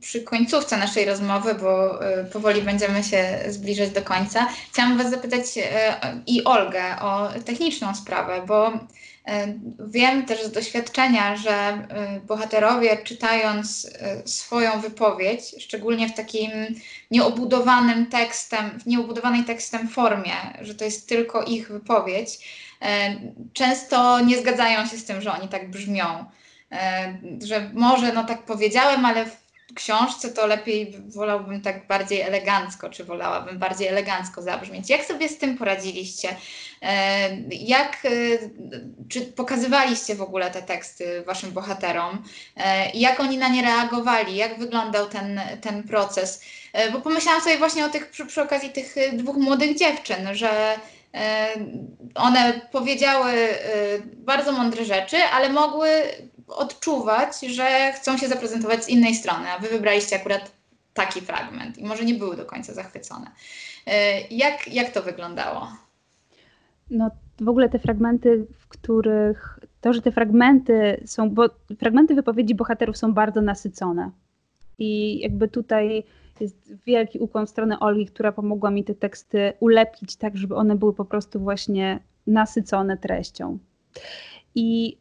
przy końcówce naszej rozmowy, bo e, powoli będziemy się zbliżać do końca, chciałam Was zapytać e, i Olgę o techniczną sprawę, bo Wiem też z doświadczenia, że bohaterowie czytając swoją wypowiedź, szczególnie w takim nieobudowanym tekstem, w nieobudowanej tekstem formie, że to jest tylko ich wypowiedź, często nie zgadzają się z tym, że oni tak brzmią. Że może no tak powiedziałem, ale książce, to lepiej wolałbym tak bardziej elegancko, czy wolałabym bardziej elegancko zabrzmieć. Jak sobie z tym poradziliście? E, jak, e, czy pokazywaliście w ogóle te teksty waszym bohaterom? E, jak oni na nie reagowali? Jak wyglądał ten, ten proces? Bo pomyślałam sobie właśnie o tych, przy, przy okazji tych dwóch młodych dziewczyn, że one powiedziały bardzo mądre rzeczy, ale mogły odczuwać, że chcą się zaprezentować z innej strony, a wy wybraliście akurat taki fragment i może nie były do końca zachwycone. E, jak, jak to wyglądało? No w ogóle te fragmenty, w których to, że te fragmenty są, bo fragmenty wypowiedzi bohaterów są bardzo nasycone. I jakby tutaj jest wielki ukłon w stronę Olgi, która pomogła mi te teksty ulepić tak, żeby one były po prostu właśnie nasycone treścią. I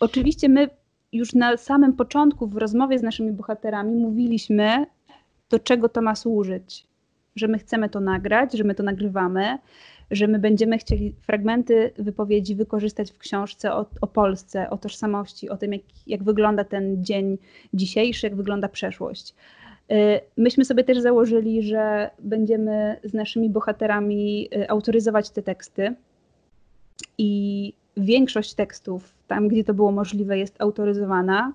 Oczywiście my już na samym początku w rozmowie z naszymi bohaterami mówiliśmy, do czego to ma służyć. Że my chcemy to nagrać, że my to nagrywamy, że my będziemy chcieli fragmenty wypowiedzi wykorzystać w książce o, o Polsce, o tożsamości, o tym, jak, jak wygląda ten dzień dzisiejszy, jak wygląda przeszłość. Y, myśmy sobie też założyli, że będziemy z naszymi bohaterami y, autoryzować te teksty i większość tekstów, tam gdzie to było możliwe, jest autoryzowana.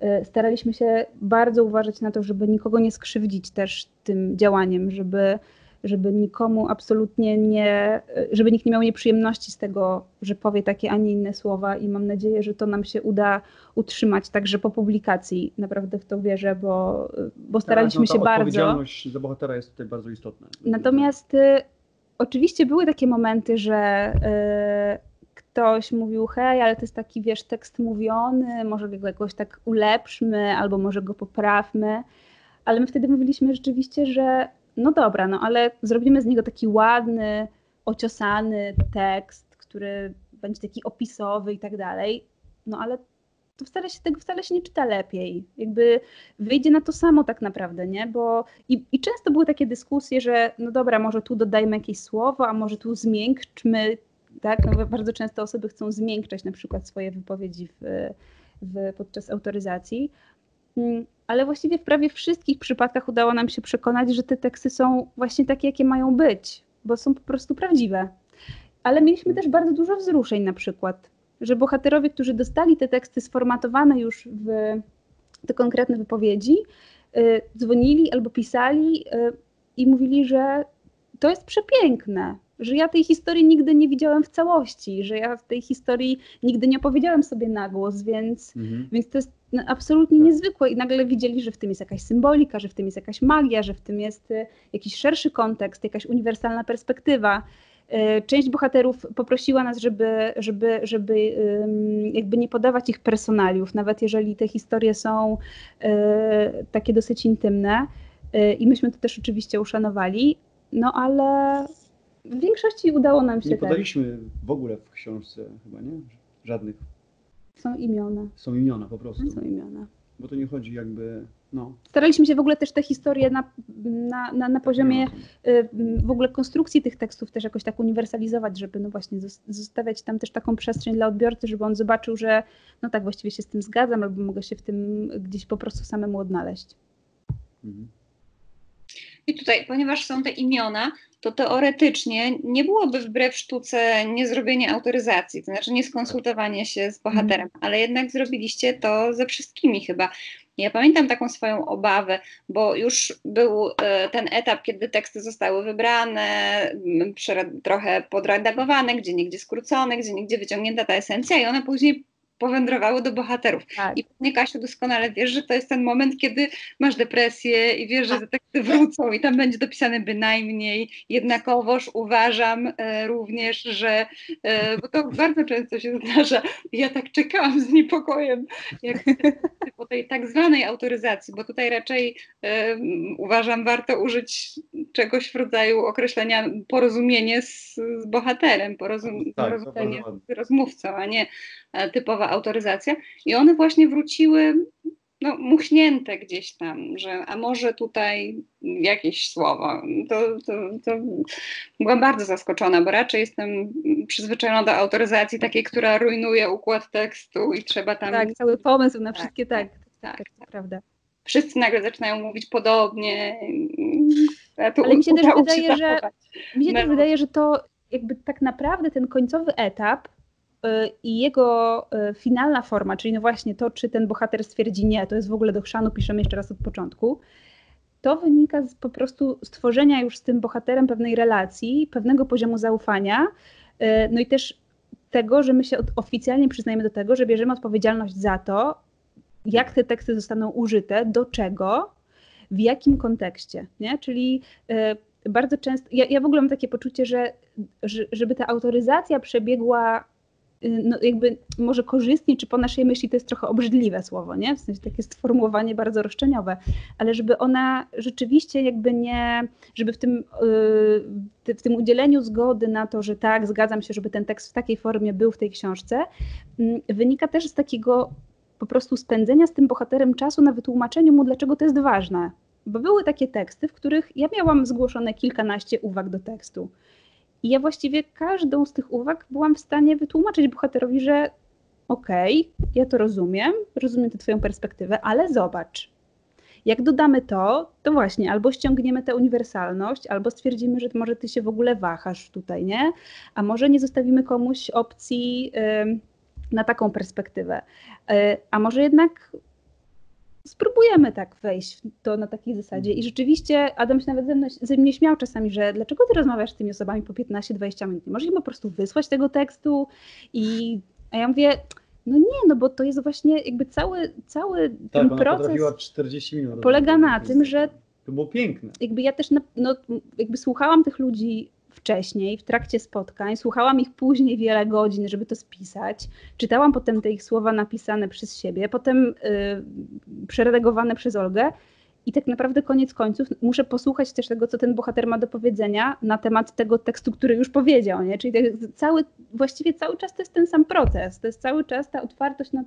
E, staraliśmy się bardzo uważać na to, żeby nikogo nie skrzywdzić też tym działaniem, żeby, żeby nikomu absolutnie nie, żeby nikt nie miał nieprzyjemności z tego, że powie takie, a nie inne słowa i mam nadzieję, że to nam się uda utrzymać także po publikacji. Naprawdę w to wierzę, bo, bo staraliśmy tak, no, się bardzo. Odpowiedzialność za bohatera jest tutaj bardzo istotna. Natomiast oczywiście były takie momenty, że ktoś mówił, hej, ale to jest taki, wiesz, tekst mówiony, może go jakoś tak ulepszmy, albo może go poprawmy. Ale my wtedy mówiliśmy rzeczywiście, że no dobra, no ale zrobimy z niego taki ładny, ociosany tekst, który będzie taki opisowy i tak dalej. No ale to wcale się, tego wcale się nie czyta lepiej. Jakby wyjdzie na to samo tak naprawdę, nie? Bo i, i często były takie dyskusje, że no dobra, może tu dodajmy jakieś słowo, a może tu zmiękczmy tak? No, bardzo często osoby chcą zmiękczać na przykład swoje wypowiedzi w, w, podczas autoryzacji. Mm, ale właściwie w prawie wszystkich przypadkach udało nam się przekonać, że te teksty są właśnie takie, jakie mają być, bo są po prostu prawdziwe. Ale mieliśmy też bardzo dużo wzruszeń na przykład, że bohaterowie, którzy dostali te teksty sformatowane już w te konkretne wypowiedzi, y, dzwonili albo pisali y, i mówili, że to jest przepiękne, że ja tej historii nigdy nie widziałem w całości, że ja w tej historii nigdy nie opowiedziałem sobie na głos, więc, mhm. więc to jest absolutnie tak. niezwykłe i nagle widzieli, że w tym jest jakaś symbolika, że w tym jest jakaś magia, że w tym jest y, jakiś szerszy kontekst, jakaś uniwersalna perspektywa. Y, część bohaterów poprosiła nas, żeby, żeby, żeby jakby nie podawać ich personaliów, nawet jeżeli te historie są y, takie dosyć intymne. I myśmy to też oczywiście uszanowali, no ale w większości udało nam się Nie podaliśmy w ogóle w książce chyba, nie? Żadnych. Są imiona. Są imiona po prostu. Są imiona. Bo to nie chodzi jakby, no. Staraliśmy się w ogóle też te historie na, na, na, na poziomie y, w ogóle konstrukcji tych tekstów też jakoś tak uniwersalizować, żeby no właśnie zostawiać tam też taką przestrzeń dla odbiorcy, żeby on zobaczył, że no tak, właściwie się z tym zgadzam, albo mogę się w tym gdzieś po prostu samemu odnaleźć. Mhm. I tutaj, ponieważ są te imiona, to teoretycznie nie byłoby wbrew sztuce niezrobienie autoryzacji, to znaczy nie skonsultowanie się z bohaterem, mm. ale jednak zrobiliście to ze wszystkimi chyba. Ja pamiętam taką swoją obawę, bo już był e, ten etap, kiedy teksty zostały wybrane, trochę podredagowane, gdzie niegdzie skrócone, gdzie niegdzie wyciągnięta ta esencja i one później powędrowały do bohaterów. Tak. I pewnie Kasiu doskonale wiesz, że to jest ten moment, kiedy masz depresję i wiesz, że te teksty wrócą i tam będzie dopisane bynajmniej. Jednakowoż uważam e, również, że, e, bo to bardzo często się zdarza, ja tak czekałam z niepokojem, jak po tej tak zwanej autoryzacji, bo tutaj raczej e, uważam warto użyć czegoś w rodzaju określenia porozumienie z, z bohaterem, porozum, tak, porozumienie z rozmówcą, a nie typowa autoryzacja. I one właśnie wróciły no, muchnięte gdzieś tam, że a może tutaj jakieś słowo. To, to, to byłam bardzo zaskoczona, bo raczej jestem przyzwyczajona do autoryzacji takiej, która rujnuje układ tekstu i trzeba tam... Tak, cały pomysł na tak, wszystkie, tak, tak, tak, tak prawda. Wszyscy nagle zaczynają mówić podobnie. Ale mi się też wydaje, że mi się też wydaje, że to jakby tak naprawdę ten końcowy etap i jego y, finalna forma, czyli no właśnie to, czy ten bohater stwierdzi nie, to jest w ogóle do chrzanu, piszemy jeszcze raz od początku, to wynika z po prostu stworzenia już z tym bohaterem pewnej relacji, pewnego poziomu zaufania, y, no i też tego, że my się oficjalnie przyznajemy do tego, że bierzemy odpowiedzialność za to, jak te teksty zostaną użyte, do czego, w jakim kontekście. Nie? Czyli bardzo często, ja, ja w ogóle mam takie poczucie, że, że żeby ta autoryzacja przebiegła y, no jakby może korzystnie, czy po naszej myśli to jest trochę obrzydliwe słowo, nie? W sensie takie sformułowanie bardzo roszczeniowe, ale żeby ona rzeczywiście jakby nie, żeby w tym, yy, w tym udzieleniu zgody na to, że tak, zgadzam się, żeby ten tekst w takiej formie był w tej książce, yy, wynika też z takiego po prostu spędzenia z tym bohaterem czasu na wytłumaczeniu mu, dlaczego to jest ważne, bo były takie teksty, w których ja miałam zgłoszone kilkanaście uwag do tekstu. I ja właściwie każdą z tych uwag byłam w stanie wytłumaczyć bohaterowi, że okej, okay, ja to rozumiem, rozumiem tę Twoją perspektywę, ale zobacz. Jak dodamy to, to właśnie albo ściągniemy tę uniwersalność, albo stwierdzimy, że może ty się w ogóle wahasz tutaj, nie? A może nie zostawimy komuś opcji na taką perspektywę. Yy, a może jednak spróbujemy tak wejść w to na takiej zasadzie. I rzeczywiście Adam się nawet ze, mną, ze mnie śmiał czasami, że dlaczego ty rozmawiasz z tymi osobami po 15-20 minut? Nie możesz im po prostu wysłać tego tekstu i a ja mówię, no nie, no bo to jest właśnie jakby cały, cały tak, ten proces 40 minut. polega na tym, że to było piękne. Jakby ja też no, jakby słuchałam tych ludzi wcześniej, w trakcie spotkań, słuchałam ich później wiele godzin, żeby to spisać, czytałam potem te ich słowa napisane przez siebie, potem yy, przeredagowane przez Olgę i tak naprawdę koniec końców muszę posłuchać też tego, co ten bohater ma do powiedzenia na temat tego tekstu, który już powiedział, nie? Czyli cały, właściwie cały czas to jest ten sam proces, to jest cały czas ta otwartość na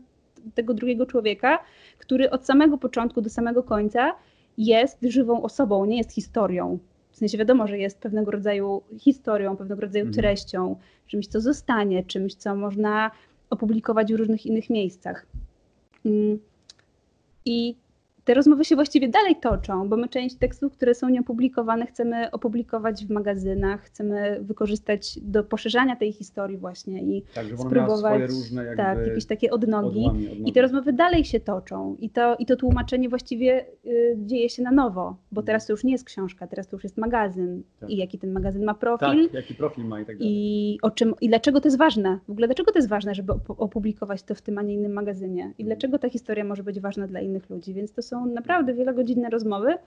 tego drugiego człowieka, który od samego początku do samego końca jest żywą osobą, nie jest historią. W sensie wiadomo, że jest pewnego rodzaju historią, pewnego rodzaju mhm. treścią, czymś, co zostanie, czymś, co można opublikować w różnych innych miejscach. Mm. I te rozmowy się właściwie dalej toczą, bo my część tekstów, które są nieopublikowane, chcemy opublikować w magazynach, chcemy wykorzystać do poszerzania tej historii właśnie i tak, spróbować różne tak, jakieś takie odnogi. Odłami, odnogi. I te rozmowy dalej się toczą i to, i to tłumaczenie właściwie y, dzieje się na nowo, bo teraz to już nie jest książka, teraz to już jest magazyn tak. i jaki ten magazyn ma profil. Tak, jaki profil ma i tak dalej. I, o czym, I dlaczego to jest ważne? W ogóle dlaczego to jest ważne, żeby opublikować to w tym, a nie innym magazynie? I mhm. dlaczego ta historia może być ważna dla innych ludzi? Więc to są naprawdę wielogodzinne rozmowy,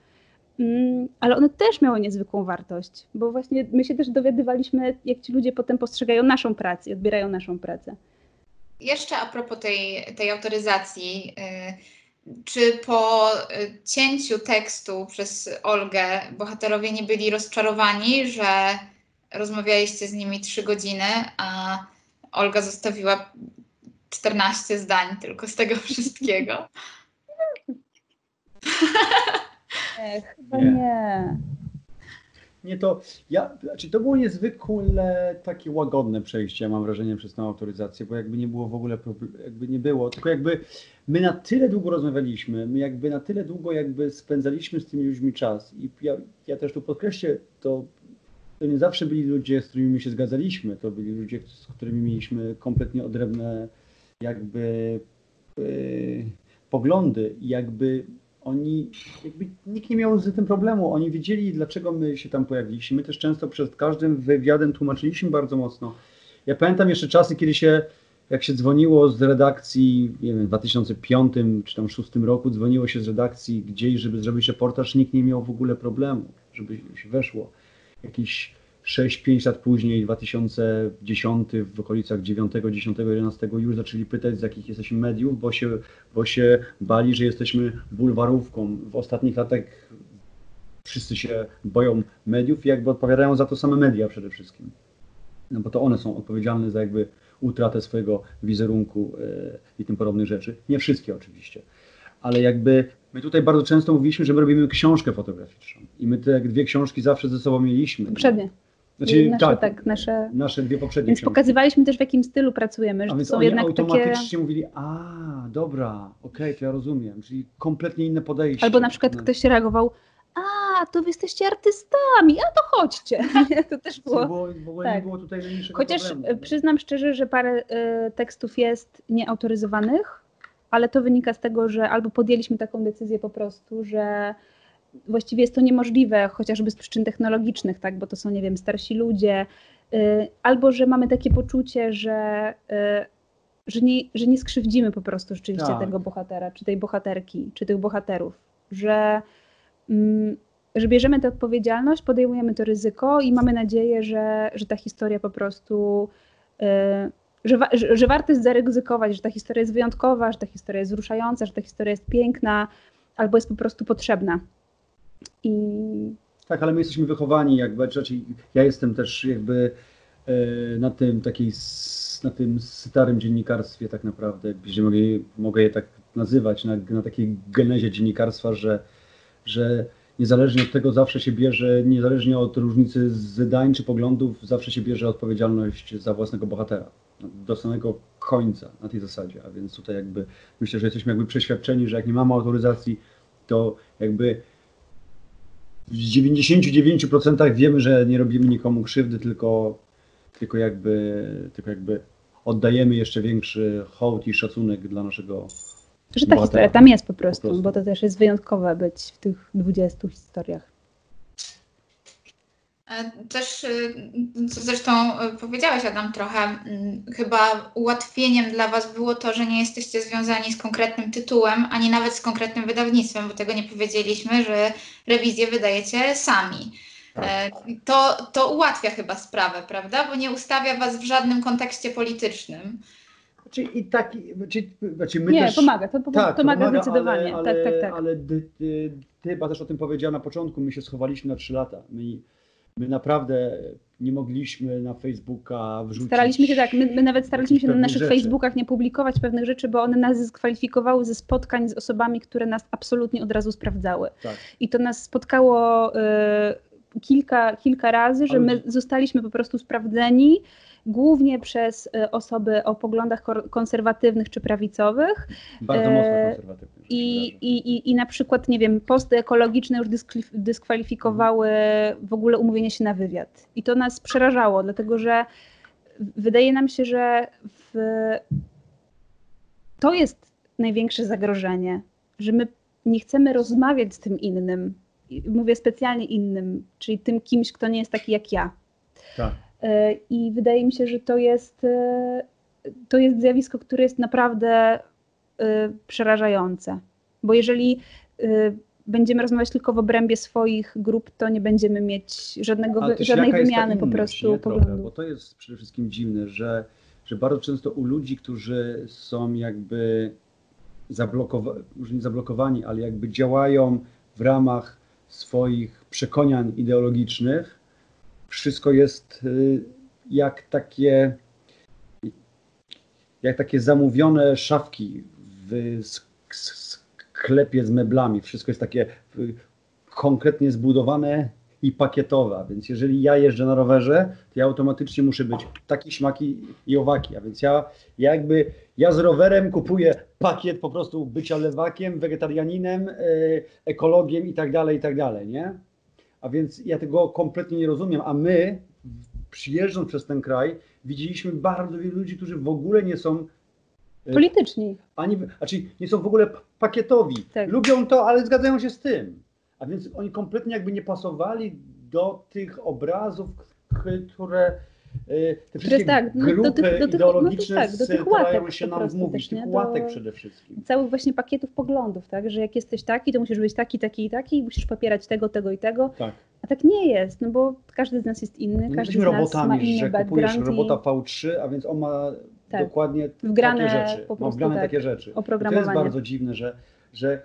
mm, ale one też miały niezwykłą wartość, bo właśnie my się też dowiadywaliśmy, jak ci ludzie potem postrzegają naszą pracę i odbierają naszą pracę. Jeszcze a propos tej, tej autoryzacji, y, czy po y, cięciu tekstu przez Olgę bohaterowie nie byli rozczarowani, że rozmawialiście z nimi trzy godziny, a Olga zostawiła 14 zdań tylko z tego wszystkiego? Nie, chyba nie. nie. Nie, to ja, znaczy to było niezwykle takie łagodne przejście, mam wrażenie, przez tę autoryzację, bo jakby nie było w ogóle, jakby nie było, tylko jakby my na tyle długo rozmawialiśmy, my jakby na tyle długo jakby spędzaliśmy z tymi ludźmi czas i ja, ja też tu podkreślę, to, to nie zawsze byli ludzie, z którymi się zgadzaliśmy, to byli ludzie, z którymi mieliśmy kompletnie odrębne jakby yy, poglądy i jakby oni, jakby nikt nie miał z tym problemu. Oni wiedzieli, dlaczego my się tam pojawiliśmy. My też często przed każdym wywiadem tłumaczyliśmy bardzo mocno. Ja pamiętam jeszcze czasy, kiedy się jak się dzwoniło z redakcji, nie wiem, w 2005 czy tam 2006 roku, dzwoniło się z redakcji gdzieś, żeby zrobić reportaż, nikt nie miał w ogóle problemu, żeby się weszło. Jakieś 6-5 lat później, 2010, w okolicach 9, 10, 11 już zaczęli pytać, z jakich jesteśmy mediów, bo się, bo się bali, że jesteśmy bulwarówką. W ostatnich latach wszyscy się boją mediów i jakby odpowiadają za to same media przede wszystkim. No bo to one są odpowiedzialne za jakby utratę swojego wizerunku e, i tym podobnych rzeczy. Nie wszystkie oczywiście, ale jakby my tutaj bardzo często mówiliśmy, że my robimy książkę fotograficzną i my te dwie książki zawsze ze sobą mieliśmy. Poprzednie. Znaczy, nasze, tak, tak, nasze, nasze dwie poprzednie Więc książki. pokazywaliśmy też w jakim stylu pracujemy, że a to są jednak automatycznie takie... mówili, a dobra, okej, okay, to ja rozumiem, czyli kompletnie inne podejście. Albo na przykład no. ktoś reagował, a, to wy jesteście artystami, a to chodźcie. to też było. było w ogóle tak. nie było tutaj Chociaż problemu. przyznam szczerze, że parę y, tekstów jest nieautoryzowanych, ale to wynika z tego, że albo podjęliśmy taką decyzję po prostu, że właściwie jest to niemożliwe, chociażby z przyczyn technologicznych, tak, bo to są, nie wiem, starsi ludzie, y, albo że mamy takie poczucie, że, y, że, nie, że nie skrzywdzimy po prostu rzeczywiście tak. tego bohatera, czy tej bohaterki, czy tych bohaterów, że Mm, że bierzemy tę odpowiedzialność, podejmujemy to ryzyko i mamy nadzieję, że, że ta historia po prostu, y, że, że, że warto jest zaryzykować, że ta historia jest wyjątkowa, że ta historia jest wzruszająca, że ta historia jest piękna albo jest po prostu potrzebna. I... Tak, ale my jesteśmy wychowani, jakby, raczej ja jestem też jakby y, na tym takiej, na tym starym dziennikarstwie tak naprawdę, gdzie mogę, mogę je tak nazywać, na, na takiej genezie dziennikarstwa, że że niezależnie od tego zawsze się bierze, niezależnie od różnicy zdań czy poglądów, zawsze się bierze odpowiedzialność za własnego bohatera. Do samego końca na tej zasadzie. A więc tutaj jakby myślę, że jesteśmy jakby przeświadczeni, że jak nie mamy autoryzacji, to jakby w 99% wiemy, że nie robimy nikomu krzywdy, tylko, tylko, jakby, tylko jakby oddajemy jeszcze większy hołd i szacunek dla naszego że ta historia tam jest po prostu, po prostu, bo to też jest wyjątkowe być w tych 20 historiach. E, też, y, co zresztą y, powiedziałeś Adam trochę, mm, chyba ułatwieniem dla Was było to, że nie jesteście związani z konkretnym tytułem, ani nawet z konkretnym wydawnictwem, bo tego nie powiedzieliśmy, że rewizję wydajecie sami. Tak. E, to, to ułatwia chyba sprawę, prawda? Bo nie ustawia Was w żadnym kontekście politycznym. Znaczy, i tak, znaczy, znaczy my nie, też, pomaga, to, tak, pomaga, pomaga zdecydowanie. Ale, tak, tak, tak. ale ty, ty, ty chyba też o tym powiedziała na początku, my się schowaliśmy na trzy lata. My, my naprawdę nie mogliśmy na Facebooka wrzucić. Staraliśmy się tak, my, my nawet staraliśmy się na naszych rzeczy. Facebookach nie publikować pewnych rzeczy, bo one nas dyskwalifikowały ze spotkań z osobami, które nas absolutnie od razu sprawdzały. Tak. I to nas spotkało y, kilka, kilka razy, że my zostaliśmy po prostu sprawdzeni głównie przez e, osoby o poglądach konserwatywnych czy prawicowych. Bardzo mocno e, konserwatywnych. I, i, i, I na przykład, nie wiem, posty ekologiczne już dyskwalifikowały w ogóle umówienie się na wywiad. I to nas przerażało, dlatego że wydaje nam się, że w... to jest największe zagrożenie, że my nie chcemy rozmawiać z tym innym. Mówię specjalnie innym, czyli tym kimś, kto nie jest taki jak ja. Tak. E, I wydaje mi się, że to jest, e, to jest zjawisko, które jest naprawdę e, przerażające. Bo jeżeli będziemy rozmawiać tylko w obrębie swoich grup, to nie będziemy mieć żadnego, żadnej wymiany po prostu poglądu. Bo to jest przede wszystkim dziwne, że, że bardzo często u ludzi, którzy są jakby zablokowani, może nie zablokowani, ale jakby działają w ramach swoich przekonań ideologicznych, wszystko jest y, jak takie, jak takie zamówione szafki w sklepie z meblami. Wszystko jest takie y, konkretnie zbudowane i pakietowe. Więc jeżeli ja jeżdżę na rowerze, to ja automatycznie muszę być taki śmaki i owaki. A więc ja, ja jakby ja z rowerem kupuję pakiet po prostu bycia lewakiem, wegetarianinem, y, ekologiem i tak dalej, i tak dalej, nie? A więc ja tego kompletnie nie rozumiem, a my, przyjeżdżąc przez ten kraj, widzieliśmy bardzo wielu ludzi, którzy w ogóle nie są e, polityczni. Ani, znaczy nie są w ogóle pakietowi. Tak. Lubią to, ale zgadzają się z tym. A więc oni kompletnie jakby nie pasowali do tych obrazów, które te wszystkie tak, no, grupy do tych, do tych, ideologiczne no tak, do tych starają się nam wmówić, tych łatek przede wszystkim. Całych właśnie pakietów poglądów, tak, że jak jesteś taki, to musisz być taki, taki i taki i musisz popierać tego, tego i tego. Tak. A tak nie jest, no bo każdy z nas jest inny, no każdy z nas robotami, ma inny że kupujesz robota V3, a więc on ma tak. dokładnie Wgrane takie rzeczy. Po prostu, ma wgrane tak, takie rzeczy. Oprogramowanie. to jest bardzo dziwne, że, że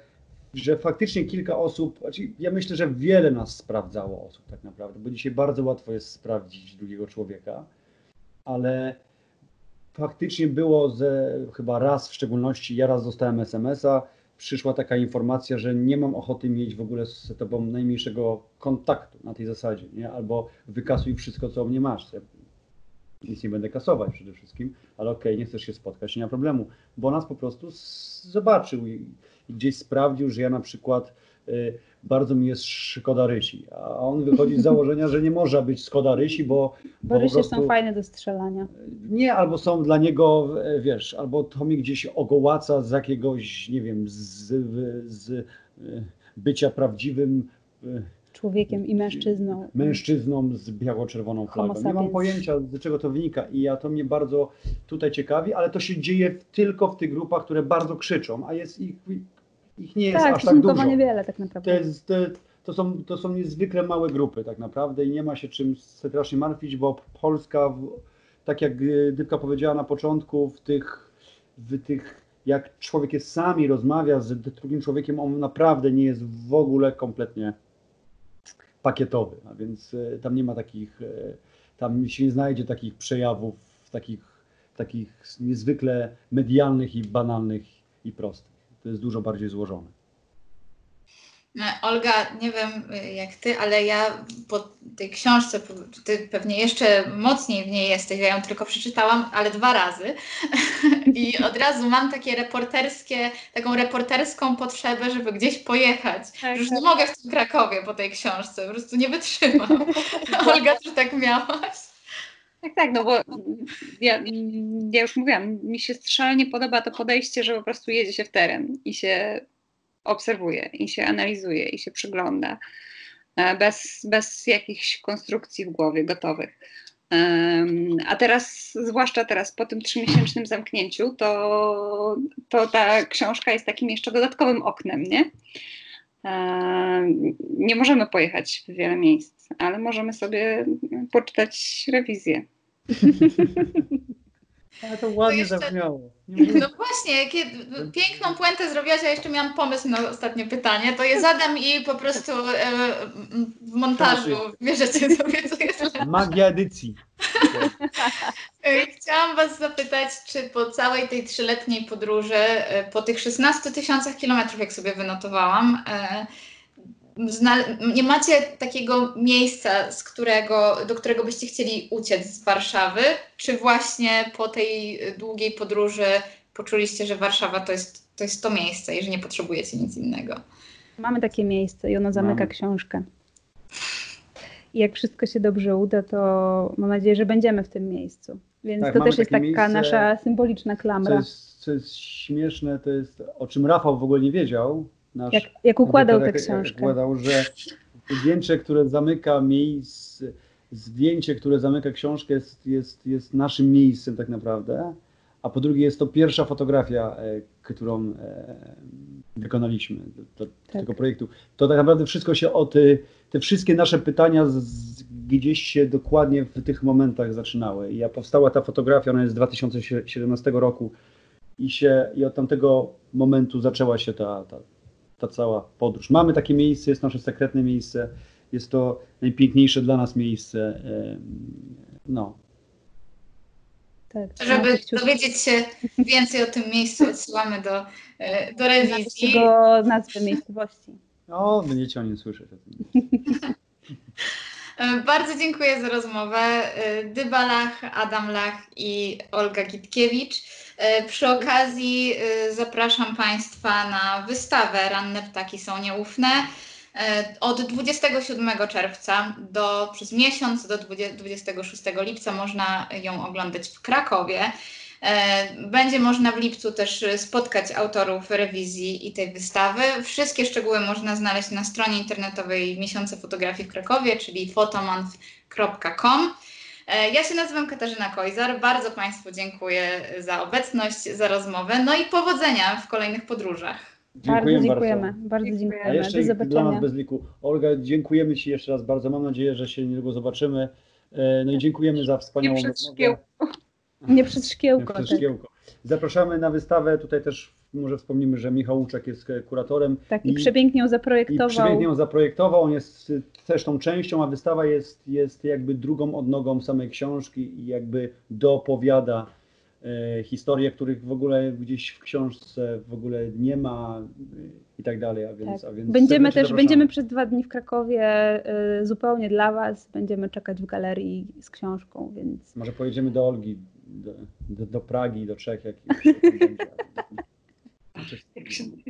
że faktycznie kilka osób, znaczy ja myślę, że wiele nas sprawdzało osób tak naprawdę, bo dzisiaj bardzo łatwo jest sprawdzić drugiego człowieka, ale faktycznie było ze, chyba raz w szczególności, ja raz dostałem SMS-a, przyszła taka informacja, że nie mam ochoty mieć w ogóle z tobą najmniejszego kontaktu na tej zasadzie, nie? albo wykasuj wszystko, co o mnie masz. Ja nic nie będę kasować przede wszystkim, ale okej, okay, nie chcesz się spotkać, nie ma problemu, bo nas po prostu zobaczył i i gdzieś sprawdził, że ja na przykład y, bardzo mi jest szkoda rysi, a on wychodzi z założenia, że nie może być szkoda rysi, bo... Bo, bo rysie prostu, są fajne do strzelania. Nie, albo są dla niego, e, wiesz, albo to mi gdzieś ogołaca z jakiegoś, nie wiem, z, z e, bycia prawdziwym e, człowiekiem i mężczyzną. Mężczyzną z biało-czerwoną flagą. Nie mam pojęcia, z czego to wynika i ja to mnie bardzo tutaj ciekawi, ale to się dzieje tylko w tych grupach, które bardzo krzyczą, a jest ich ich nie jest tak, aż tak dużo. niewiele tak naprawdę. To, jest, to, to, są, to są niezwykle małe grupy tak naprawdę i nie ma się czym strasznie martwić, bo Polska, tak jak Dybka powiedziała na początku, w tych, w tych jak człowiek jest sami, rozmawia z drugim człowiekiem, on naprawdę nie jest w ogóle kompletnie pakietowy, a więc e, tam nie ma takich, e, tam się nie znajdzie takich przejawów, takich, takich niezwykle medialnych i banalnych i prostych to jest dużo bardziej złożone. No, Olga, nie wiem y, jak ty, ale ja po tej książce, ty pewnie jeszcze mocniej w niej jesteś, ja ją tylko przeczytałam, ale dwa razy i od razu mam takie reporterskie, taką reporterską potrzebę, żeby gdzieś pojechać. Tak, Już tak. nie mogę w tym Krakowie po tej książce, po prostu nie wytrzymam. Olga, czy tak miałaś? Tak, tak, no bo ja, ja już mówiłam, mi się szalenie podoba to podejście, że po prostu jedzie się w teren i się obserwuje, i się analizuje, i się przygląda, e, bez, bez jakichś konstrukcji w głowie gotowych. A teraz, zwłaszcza teraz po tym trzymiesięcznym zamknięciu, to, to ta książka jest takim jeszcze dodatkowym oknem, nie? Nie możemy pojechać w wiele miejsc, ale możemy sobie poczytać rewizję. Ale to ładnie to jeszcze, zabrzmiało. No właśnie, kiedy, piękną puentę zrobiłaś, a jeszcze miałam pomysł na ostatnie pytanie, to je zadam i po prostu e, w montażu bierzecie sobie, co jest lepsze. Magia edycji. E, chciałam Was zapytać, czy po całej tej trzyletniej podróży, e, po tych 16 tysiącach kilometrów, jak sobie wynotowałam, e, nie macie takiego miejsca, z którego, do którego byście chcieli uciec z Warszawy? Czy właśnie po tej długiej podróży poczuliście, że Warszawa to jest to, jest to miejsce i że nie potrzebujecie nic innego? Mamy takie miejsce i ono zamyka Mamy. książkę. I jak wszystko się dobrze uda, to mam nadzieję, że będziemy w tym miejscu. Więc tak, to też jest taka miejsce, nasza symboliczna klamra. Co jest, co jest śmieszne, to jest o czym Rafał w ogóle nie wiedział, nasz jak, jak układał tę książkę. Układał, że zdjęcie, które zamyka miejsce, zdjęcie, które zamyka książkę jest, jest, jest naszym miejscem tak naprawdę, a po drugie jest to pierwsza fotografia, e, którą e, wykonaliśmy do, do tak. tego projektu. To tak naprawdę wszystko się o te, te wszystkie nasze pytania z, gdzieś się dokładnie w tych momentach zaczynały. I ja powstała ta fotografia, ona jest z 2017 roku i, się, i od tamtego momentu zaczęła się ta, ta, ta cała podróż. Mamy takie miejsce, jest nasze sekretne miejsce, jest to najpiękniejsze dla nas miejsce. No. Tak, Żeby dowiedzieć się więcej o tym miejscu, odsyłamy do, e, do rewizji. Do nazwy miejscowości. No, będziecie o nim słyszeć. E, bardzo dziękuję za rozmowę. E, Dyba Lach, Adam Lach i Olga Gitkiewicz. E, przy okazji zapraszam Państwa na wystawę Ranne ptaki są nieufne. Od 27 czerwca do, przez miesiąc do 26 lipca można ją oglądać w Krakowie. E, będzie można w lipcu też spotkać autorów rewizji i tej wystawy. Wszystkie szczegóły można znaleźć na stronie internetowej Miesiąca Fotografii w Krakowie, czyli fotomonth.com. E, ja się nazywam Katarzyna Kojzar. Bardzo Państwu dziękuję za obecność, za rozmowę. No i powodzenia w kolejnych podróżach. Bardzo dziękujemy. Bardzo, dziękujemy. A jeszcze Do zobaczenia. dla nas bez liku. Olga, dziękujemy Ci jeszcze raz bardzo. Mam nadzieję, że się niedługo zobaczymy. E, No i dziękujemy za wspaniałą Nie przed szkiełko. Nie przez szkiełko. Przez tak. szkiełko. Zapraszamy na wystawę. Tutaj też może wspomnimy, że Michał Łuczek jest e, kuratorem. Tak, i I- przepięknie ją I zaprojektował. przepięknie ją zaprojektował. On jest też tą częścią, a wystawa jest, jest jakby drugą odnogą samej książki i jakby dopowiada e, historie, których w ogóle gdzieś w książce w ogóle nie ma y, i tak dalej. A więc, Tak. a więc Będziemy też, zapraszamy. będziemy przez dwa dni w Krakowie y, zupełnie dla Was. Będziemy czekać w galerii z książką, więc Może pojedziemy do Olgi, do, do, do Pragi, do Czech, jak fiction.